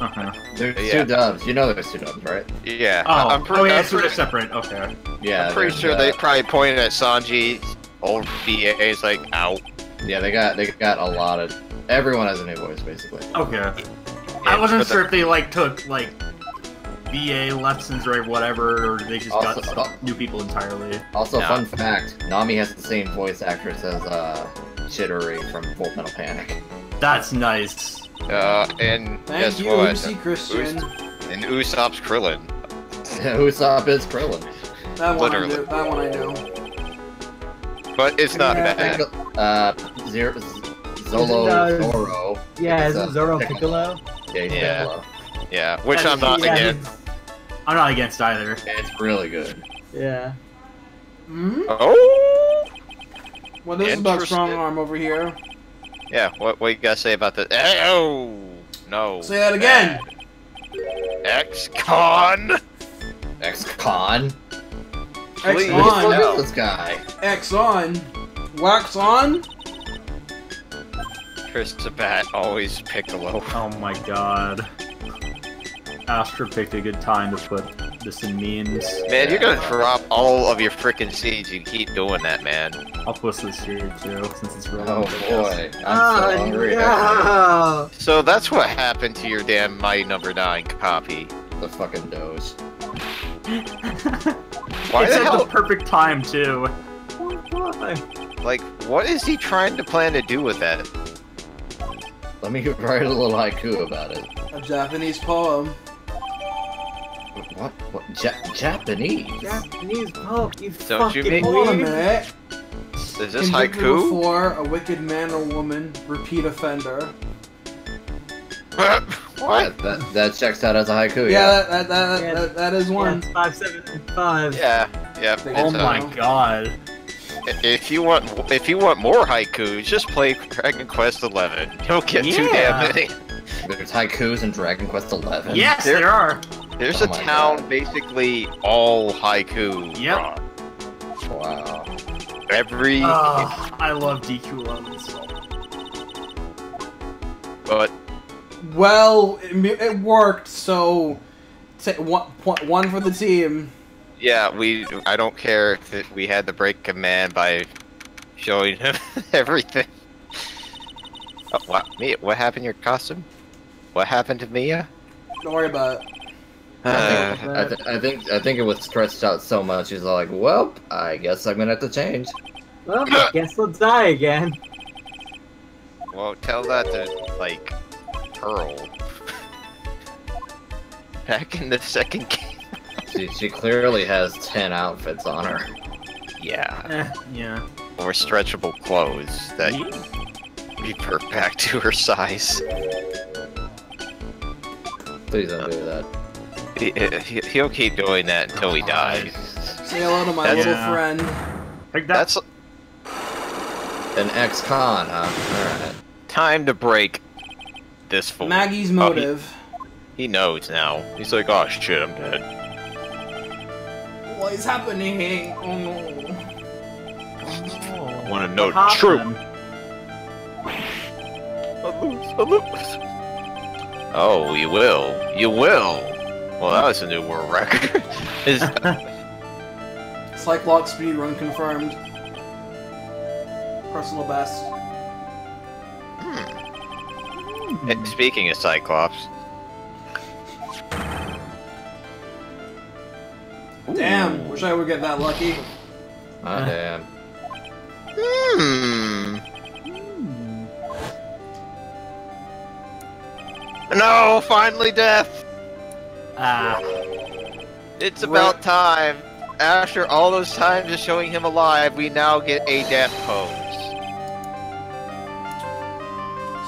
Speaker 4: Uh-huh.
Speaker 3: there's
Speaker 2: Yeah.
Speaker 3: two dubs. You know there's two dubs, right?
Speaker 2: Yeah,
Speaker 4: Oh,
Speaker 2: I'm, pre-
Speaker 4: oh yeah,
Speaker 2: I'm,
Speaker 4: so
Speaker 2: pre-
Speaker 4: separate. Okay.
Speaker 3: Yeah.
Speaker 2: I'm pretty sure
Speaker 3: uh,
Speaker 2: they probably pointed at Sanji. Old VA is like, ow.
Speaker 3: Yeah, they got they got a lot of. everyone has a new voice basically.
Speaker 4: Okay. I wasn't
Speaker 2: for the-
Speaker 4: sure if they like took like VA lessons or whatever, or they just got
Speaker 3: Also-
Speaker 4: some new people entirely.
Speaker 3: Also,
Speaker 2: No.
Speaker 3: fun fact: Nami has the same voice actress as uh, Chidori from Full Metal Panic.
Speaker 4: That's nice.
Speaker 2: Uh, and
Speaker 1: Thank
Speaker 2: guess
Speaker 1: you,
Speaker 2: what?
Speaker 1: Luci Christian.
Speaker 2: And Usopp's Krillin. <laughs>
Speaker 3: Usopp is Krillin.
Speaker 1: That one, I
Speaker 2: Literally.
Speaker 1: knew, that one I know.
Speaker 2: But it's not
Speaker 5: Yeah.
Speaker 2: bad.
Speaker 3: Uh, Zero, Zolo
Speaker 5: Isn't, uh,
Speaker 3: Zoro.
Speaker 5: Yeah, is it
Speaker 3: uh,
Speaker 5: Zoro
Speaker 3: Piccolo.
Speaker 5: Piccolo?
Speaker 3: Yeah,
Speaker 2: Yeah.
Speaker 3: Piccolo.
Speaker 2: Yeah, which I'm not
Speaker 5: Yeah,
Speaker 2: against.
Speaker 4: I'm not against either.
Speaker 3: It's really good.
Speaker 5: Yeah.
Speaker 1: hmm
Speaker 2: Oh!
Speaker 1: What is about
Speaker 2: Interesting.
Speaker 1: strong arm over here?
Speaker 2: Yeah, what, what you gotta say about this? Oh! No.
Speaker 1: Say that again.
Speaker 2: X-Con!
Speaker 3: X-Con.
Speaker 1: X
Speaker 2: Please.
Speaker 3: Who
Speaker 1: on.
Speaker 3: is this guy?
Speaker 1: X on. Wax on.
Speaker 2: Chris Sabat, always Piccolo.
Speaker 4: Oh my god. Astra picked a good time to put this in memes.
Speaker 2: Man, you're gonna drop all of your freaking seeds. You keep doing that, man.
Speaker 4: I'll post this here too, since it's really
Speaker 3: Oh boy, I'm
Speaker 5: Ah,
Speaker 3: so hungry.
Speaker 5: no.
Speaker 2: So that's what happened to your damn My Number Nine copy.
Speaker 3: The fucking doge.
Speaker 2: Why
Speaker 4: it's
Speaker 2: the
Speaker 4: at
Speaker 2: hell?
Speaker 4: the perfect time too.
Speaker 5: Why?
Speaker 2: Like, what is he trying to plan to do with that?
Speaker 3: Let me write a little haiku about it.
Speaker 1: A Japanese poem.
Speaker 3: What? What? Ja Japanese?
Speaker 5: Japanese pope, you
Speaker 2: Don't you
Speaker 5: fucking
Speaker 2: mean-
Speaker 1: Hold a minute.
Speaker 2: Is this
Speaker 1: Convicted
Speaker 2: haiku?
Speaker 1: Before a wicked man or woman, repeat offender. <laughs>
Speaker 2: what?
Speaker 3: That, that, that checks out as a haiku.
Speaker 1: Yeah,
Speaker 3: Yeah.
Speaker 1: that, that, that,
Speaker 5: Yeah.
Speaker 1: that, that is
Speaker 5: Yeah,
Speaker 1: one.
Speaker 5: it's five seven five.
Speaker 2: Yeah, yeah.
Speaker 4: Oh
Speaker 2: it's, uh,
Speaker 4: my god.
Speaker 2: If you want, if you want more haikus, just play Dragon Quest Eleven. You'll get too damn many.
Speaker 3: There's haikus in Dragon Quest Eleven.
Speaker 4: Yes,
Speaker 2: there-
Speaker 4: there are.
Speaker 2: There's
Speaker 3: Oh
Speaker 2: a town
Speaker 3: God.
Speaker 2: basically all haiku.
Speaker 4: Yep.
Speaker 2: Ron.
Speaker 3: Wow.
Speaker 2: Every,
Speaker 4: Oh, I love DQ11 so
Speaker 2: but
Speaker 1: Well, it, it worked, so ta- one, point, one for the team.
Speaker 2: yeah, we. I don't care if it, we had to break command by showing him <laughs> everything. Oh, what? Mia, what happened to your costume? What happened to Mia?
Speaker 1: Don't worry about it.
Speaker 3: I
Speaker 2: Uh,
Speaker 3: think, I, th- I think I think it was stretched out so much. He's like, well, I guess I'm gonna have to change.
Speaker 5: Well, guess we'll die again.
Speaker 2: well, tell that to like Pearl. <laughs> Back in the second game.
Speaker 3: She, she clearly has ten outfits on her.
Speaker 2: Yeah,
Speaker 4: Eh, yeah.
Speaker 2: or stretchable clothes that revert back to her size.
Speaker 3: Please don't do that.
Speaker 2: He, he, he'll keep doing that until he dies.
Speaker 1: Say hello to my
Speaker 2: That's-
Speaker 1: little
Speaker 4: Yeah.
Speaker 1: friend.
Speaker 4: Like that.
Speaker 2: That's
Speaker 3: An ex-con, huh? Alright.
Speaker 2: time to break this fool.
Speaker 1: Maggie's
Speaker 2: Oh, he-
Speaker 1: motive.
Speaker 2: He knows now. He's like, oh shit, I'm dead.
Speaker 1: What is happening? Oh no.
Speaker 2: I want to know the
Speaker 4: What
Speaker 2: truth. I lose, I lose. Oh, you will. You will. Well, that was a new world record. <laughs> Is <laughs>
Speaker 1: Cyclops speedrun confirmed. Personal best.
Speaker 2: eh, speaking of Cyclops.
Speaker 1: Damn, wish I would get that lucky.
Speaker 3: Ah, damn.
Speaker 2: Hmm. No, finally death.
Speaker 4: Ah,
Speaker 2: It's about time. After all those times of showing him alive, we now get a death pose.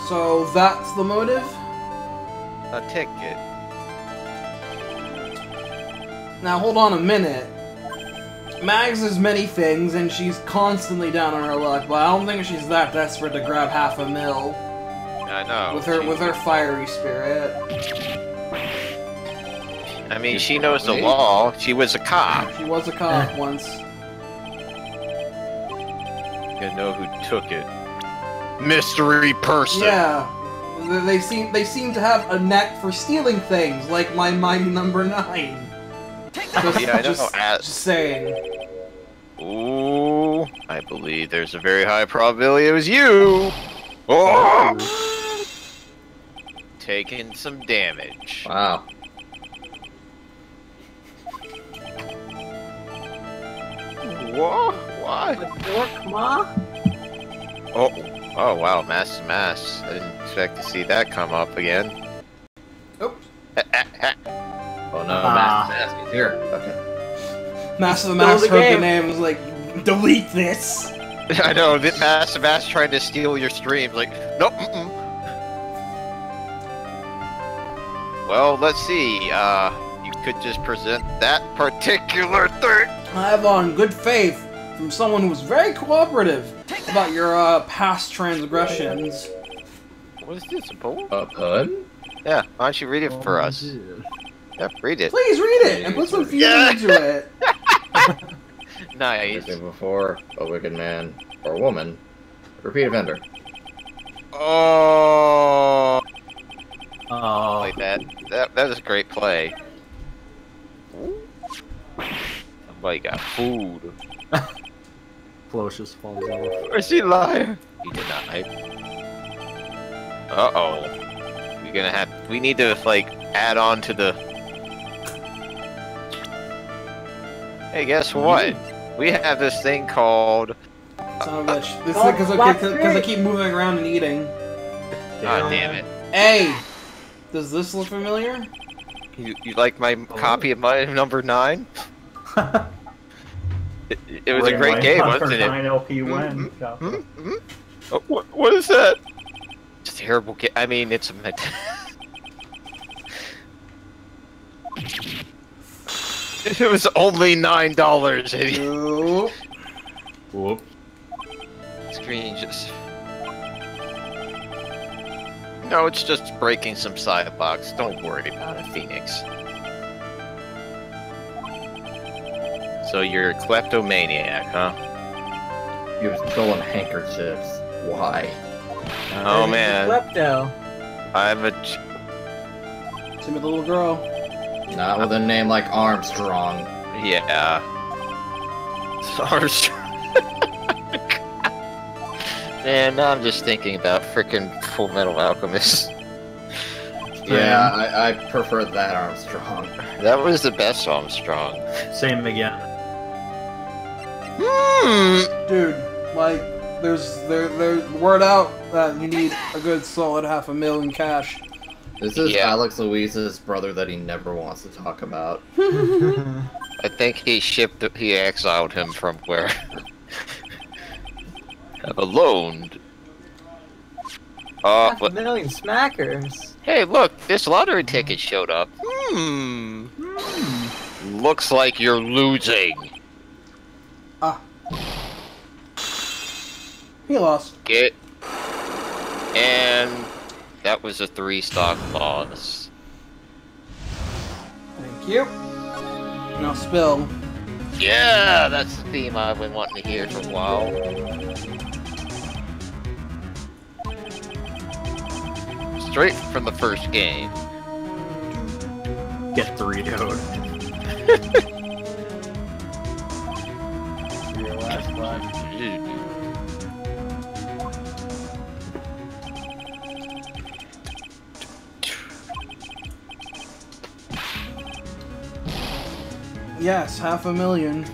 Speaker 1: So that's the motive?
Speaker 2: A ticket.
Speaker 1: Now hold on a minute. Mags is many things, and she's constantly down on her luck, but I don't think she's that desperate to grab half a mil
Speaker 2: I know.
Speaker 1: with her
Speaker 2: she-
Speaker 1: with her fiery spirit.
Speaker 2: I mean, she knows the law. She was a cop.
Speaker 1: She was a cop <laughs> once.
Speaker 2: You know who took it. Mystery person.
Speaker 1: Yeah, they, they seem they seem to have a knack for stealing things, like my mighty number nine. <laughs> Just,
Speaker 2: Yeah, I know.
Speaker 1: Just,
Speaker 2: As-
Speaker 1: just saying.
Speaker 2: Ooh, I believe there's a very high probability it was you. Oh, taking some damage.
Speaker 3: Wow.
Speaker 2: Whoa, what?
Speaker 5: Dork Ma?
Speaker 2: Oh, oh wow, mass to mass. I didn't expect to see that come up again.
Speaker 1: Oops.
Speaker 3: Oh no,
Speaker 4: Ah.
Speaker 3: Mask Mask is here. Okay.
Speaker 1: Master of the
Speaker 5: Still
Speaker 1: Max
Speaker 5: the
Speaker 1: heard the name and was like, delete this. <laughs>
Speaker 2: I know, that mass to mass trying to steal your stream. Like, nope. Mm-mm. Well, let's see. Uh, you could just present that particular thing.
Speaker 1: I have on good faith from someone who was very cooperative about your uh, past transgressions.
Speaker 2: What is this, a poem?
Speaker 3: A pun?
Speaker 2: Yeah, why don't you read it for us? Yeah, read it.
Speaker 1: Please read it and put some feeling
Speaker 2: Yeah.
Speaker 1: into it. <laughs>
Speaker 2: Nice.
Speaker 3: Anything before a wicked man or woman. Repeat offender.
Speaker 2: Oh,
Speaker 4: Oh,
Speaker 2: like that. That that is a great play. Somebody got food. <laughs>
Speaker 4: Flocious falls off.
Speaker 2: Where's he liar? He did not hype. Uh oh. We're gonna have. We need to like add on to the. Hey, guess what? We have this thing called.
Speaker 1: Son of a bitch. This
Speaker 5: Oh,
Speaker 1: is because I, I keep moving around and eating.
Speaker 2: God damn it!
Speaker 1: Hey, does this look familiar?
Speaker 2: You you like my copy of my number nine? <laughs> It, it was a great game, wasn't it?
Speaker 4: Nine LP win.
Speaker 2: Hmm? Hmm? Oh, what, what is that? It's a terrible game. I mean, it's a. met- <laughs> it was only nine dollars.
Speaker 1: Nope.
Speaker 4: Whoop.
Speaker 2: Screen just. No, it's just breaking some sidebox. Don't worry about it, Phoenix. So you're a kleptomaniac, huh?
Speaker 3: You're stolen handkerchiefs. Why?
Speaker 2: Uh, oh man,
Speaker 5: Klepto.
Speaker 2: I'm a. ch-
Speaker 1: Timid little girl.
Speaker 3: Not with a name like Armstrong.
Speaker 2: Yeah. <laughs> Armstrong. Man, now I'm just thinking about freaking Full Metal Alchemist.
Speaker 3: Yeah, I, I prefer that Armstrong.
Speaker 2: That was the best Armstrong.
Speaker 4: Same again.
Speaker 2: Hmm.
Speaker 1: Dude, like, there's there there word out that you need a good solid half a million cash.
Speaker 3: This is
Speaker 2: Yeah.
Speaker 3: Alex Louis's brother that he never wants to talk about. <laughs>
Speaker 2: I think he shipped. He exiled him from where. <laughs> Alone. Uh,
Speaker 5: Half a
Speaker 2: what?
Speaker 5: million smackers.
Speaker 2: Hey, look! This lottery ticket showed up. Hmm. Looks like you're losing.
Speaker 1: He lost.
Speaker 2: Get. And that was a three stock loss.
Speaker 1: Thank you. Now spill.
Speaker 2: Yeah, that's the theme I've been wanting to hear for a while. Straight from the first game.
Speaker 4: Get Doritoed. <laughs> Your last one.
Speaker 1: Yes, half a million.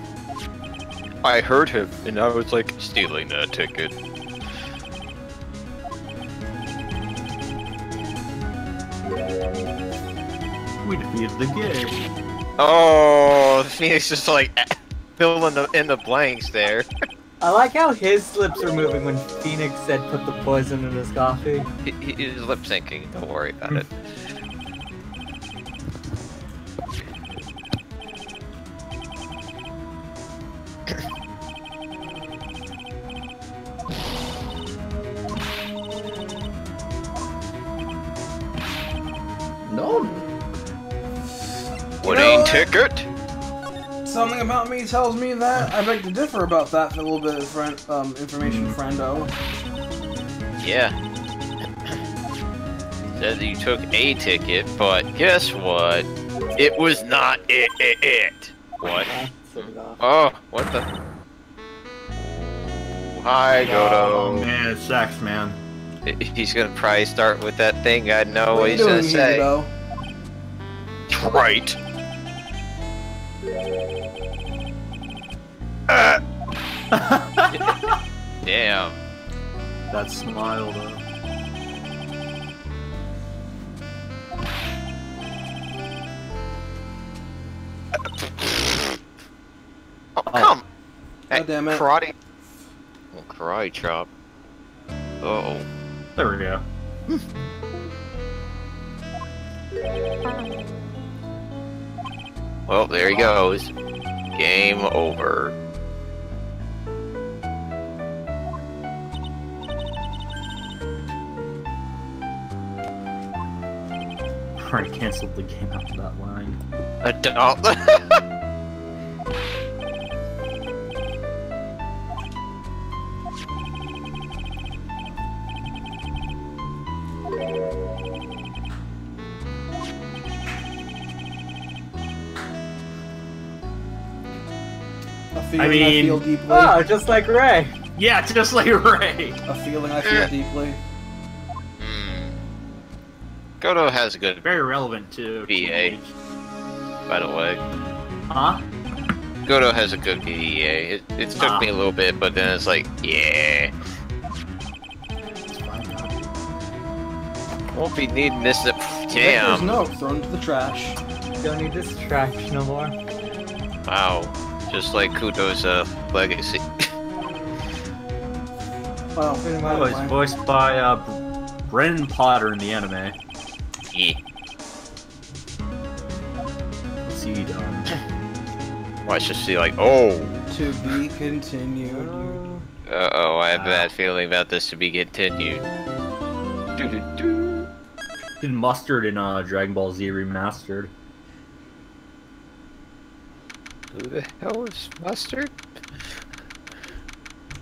Speaker 2: I heard him, and I was like, stealing that ticket.
Speaker 4: We defeated the game.
Speaker 2: Oh, <laughs> the Phoenix just like fill in the in the blanks there.
Speaker 5: I like how his lips were moving when Phoenix said put the poison in his coffee.
Speaker 2: He, he- he's lip syncing. Don't worry about it.
Speaker 3: No.
Speaker 2: Wedding
Speaker 1: what?
Speaker 2: ticket.
Speaker 1: Something about me tells me that I beg to differ about that for a little bit of friend, um, information, friendo.
Speaker 2: Yeah. Said that you took a ticket, but guess what? It was not it. it, it. What? Oh, what the? Hi,
Speaker 4: Oh man, it sucks, man.
Speaker 2: He's gonna probably start with that thing. I know
Speaker 1: what
Speaker 2: what
Speaker 1: are you
Speaker 2: he's gonna say.
Speaker 1: Hugo?
Speaker 2: Right. Uh. Damn.
Speaker 4: That smile though.
Speaker 2: Oh, come.
Speaker 1: God damn it.
Speaker 2: Karate. Oh, karate chop. Uh oh.
Speaker 4: There we go.
Speaker 2: Well, there he goes. Game over.
Speaker 4: Already canceled the game after that line.
Speaker 2: Adult.
Speaker 1: A feeling I,
Speaker 4: mean-
Speaker 1: feel deeply.
Speaker 5: Oh, just like Ray.
Speaker 4: Yeah, just like Ray.
Speaker 1: A feeling I feel eh.
Speaker 2: deeply. Godot has a good,
Speaker 4: Very relevant to
Speaker 2: VA. by the way.
Speaker 4: Huh?
Speaker 2: Godot has a good VEA. It, it took
Speaker 4: Ah.
Speaker 2: me a little bit, but then it's like, yeah. Won't be needing this. To,
Speaker 1: There's
Speaker 2: damn.
Speaker 1: no thrown to the trash.
Speaker 5: Don't need this trash no more.
Speaker 2: Wow. Just like Kudo's uh, legacy. <laughs>
Speaker 1: Wow.
Speaker 4: Oh, he's voiced by uh, Br- Brandon Potter in the anime.
Speaker 2: Yeah.
Speaker 4: What's he done? <laughs>
Speaker 2: Watch just see like, oh.
Speaker 1: To be continued.
Speaker 2: Uh oh, I have a bad feeling about this to be continued. <laughs>
Speaker 4: Did mustard in uh, Dragon Ball Z Remastered.
Speaker 2: Who the hell is mustard?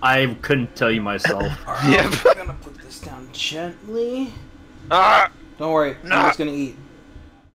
Speaker 4: I couldn't tell you myself.
Speaker 1: Alright, <laughs>
Speaker 2: Yep.
Speaker 1: I'm gonna put this down gently.
Speaker 2: Ah!
Speaker 1: Don't worry, I'm just gonna eat.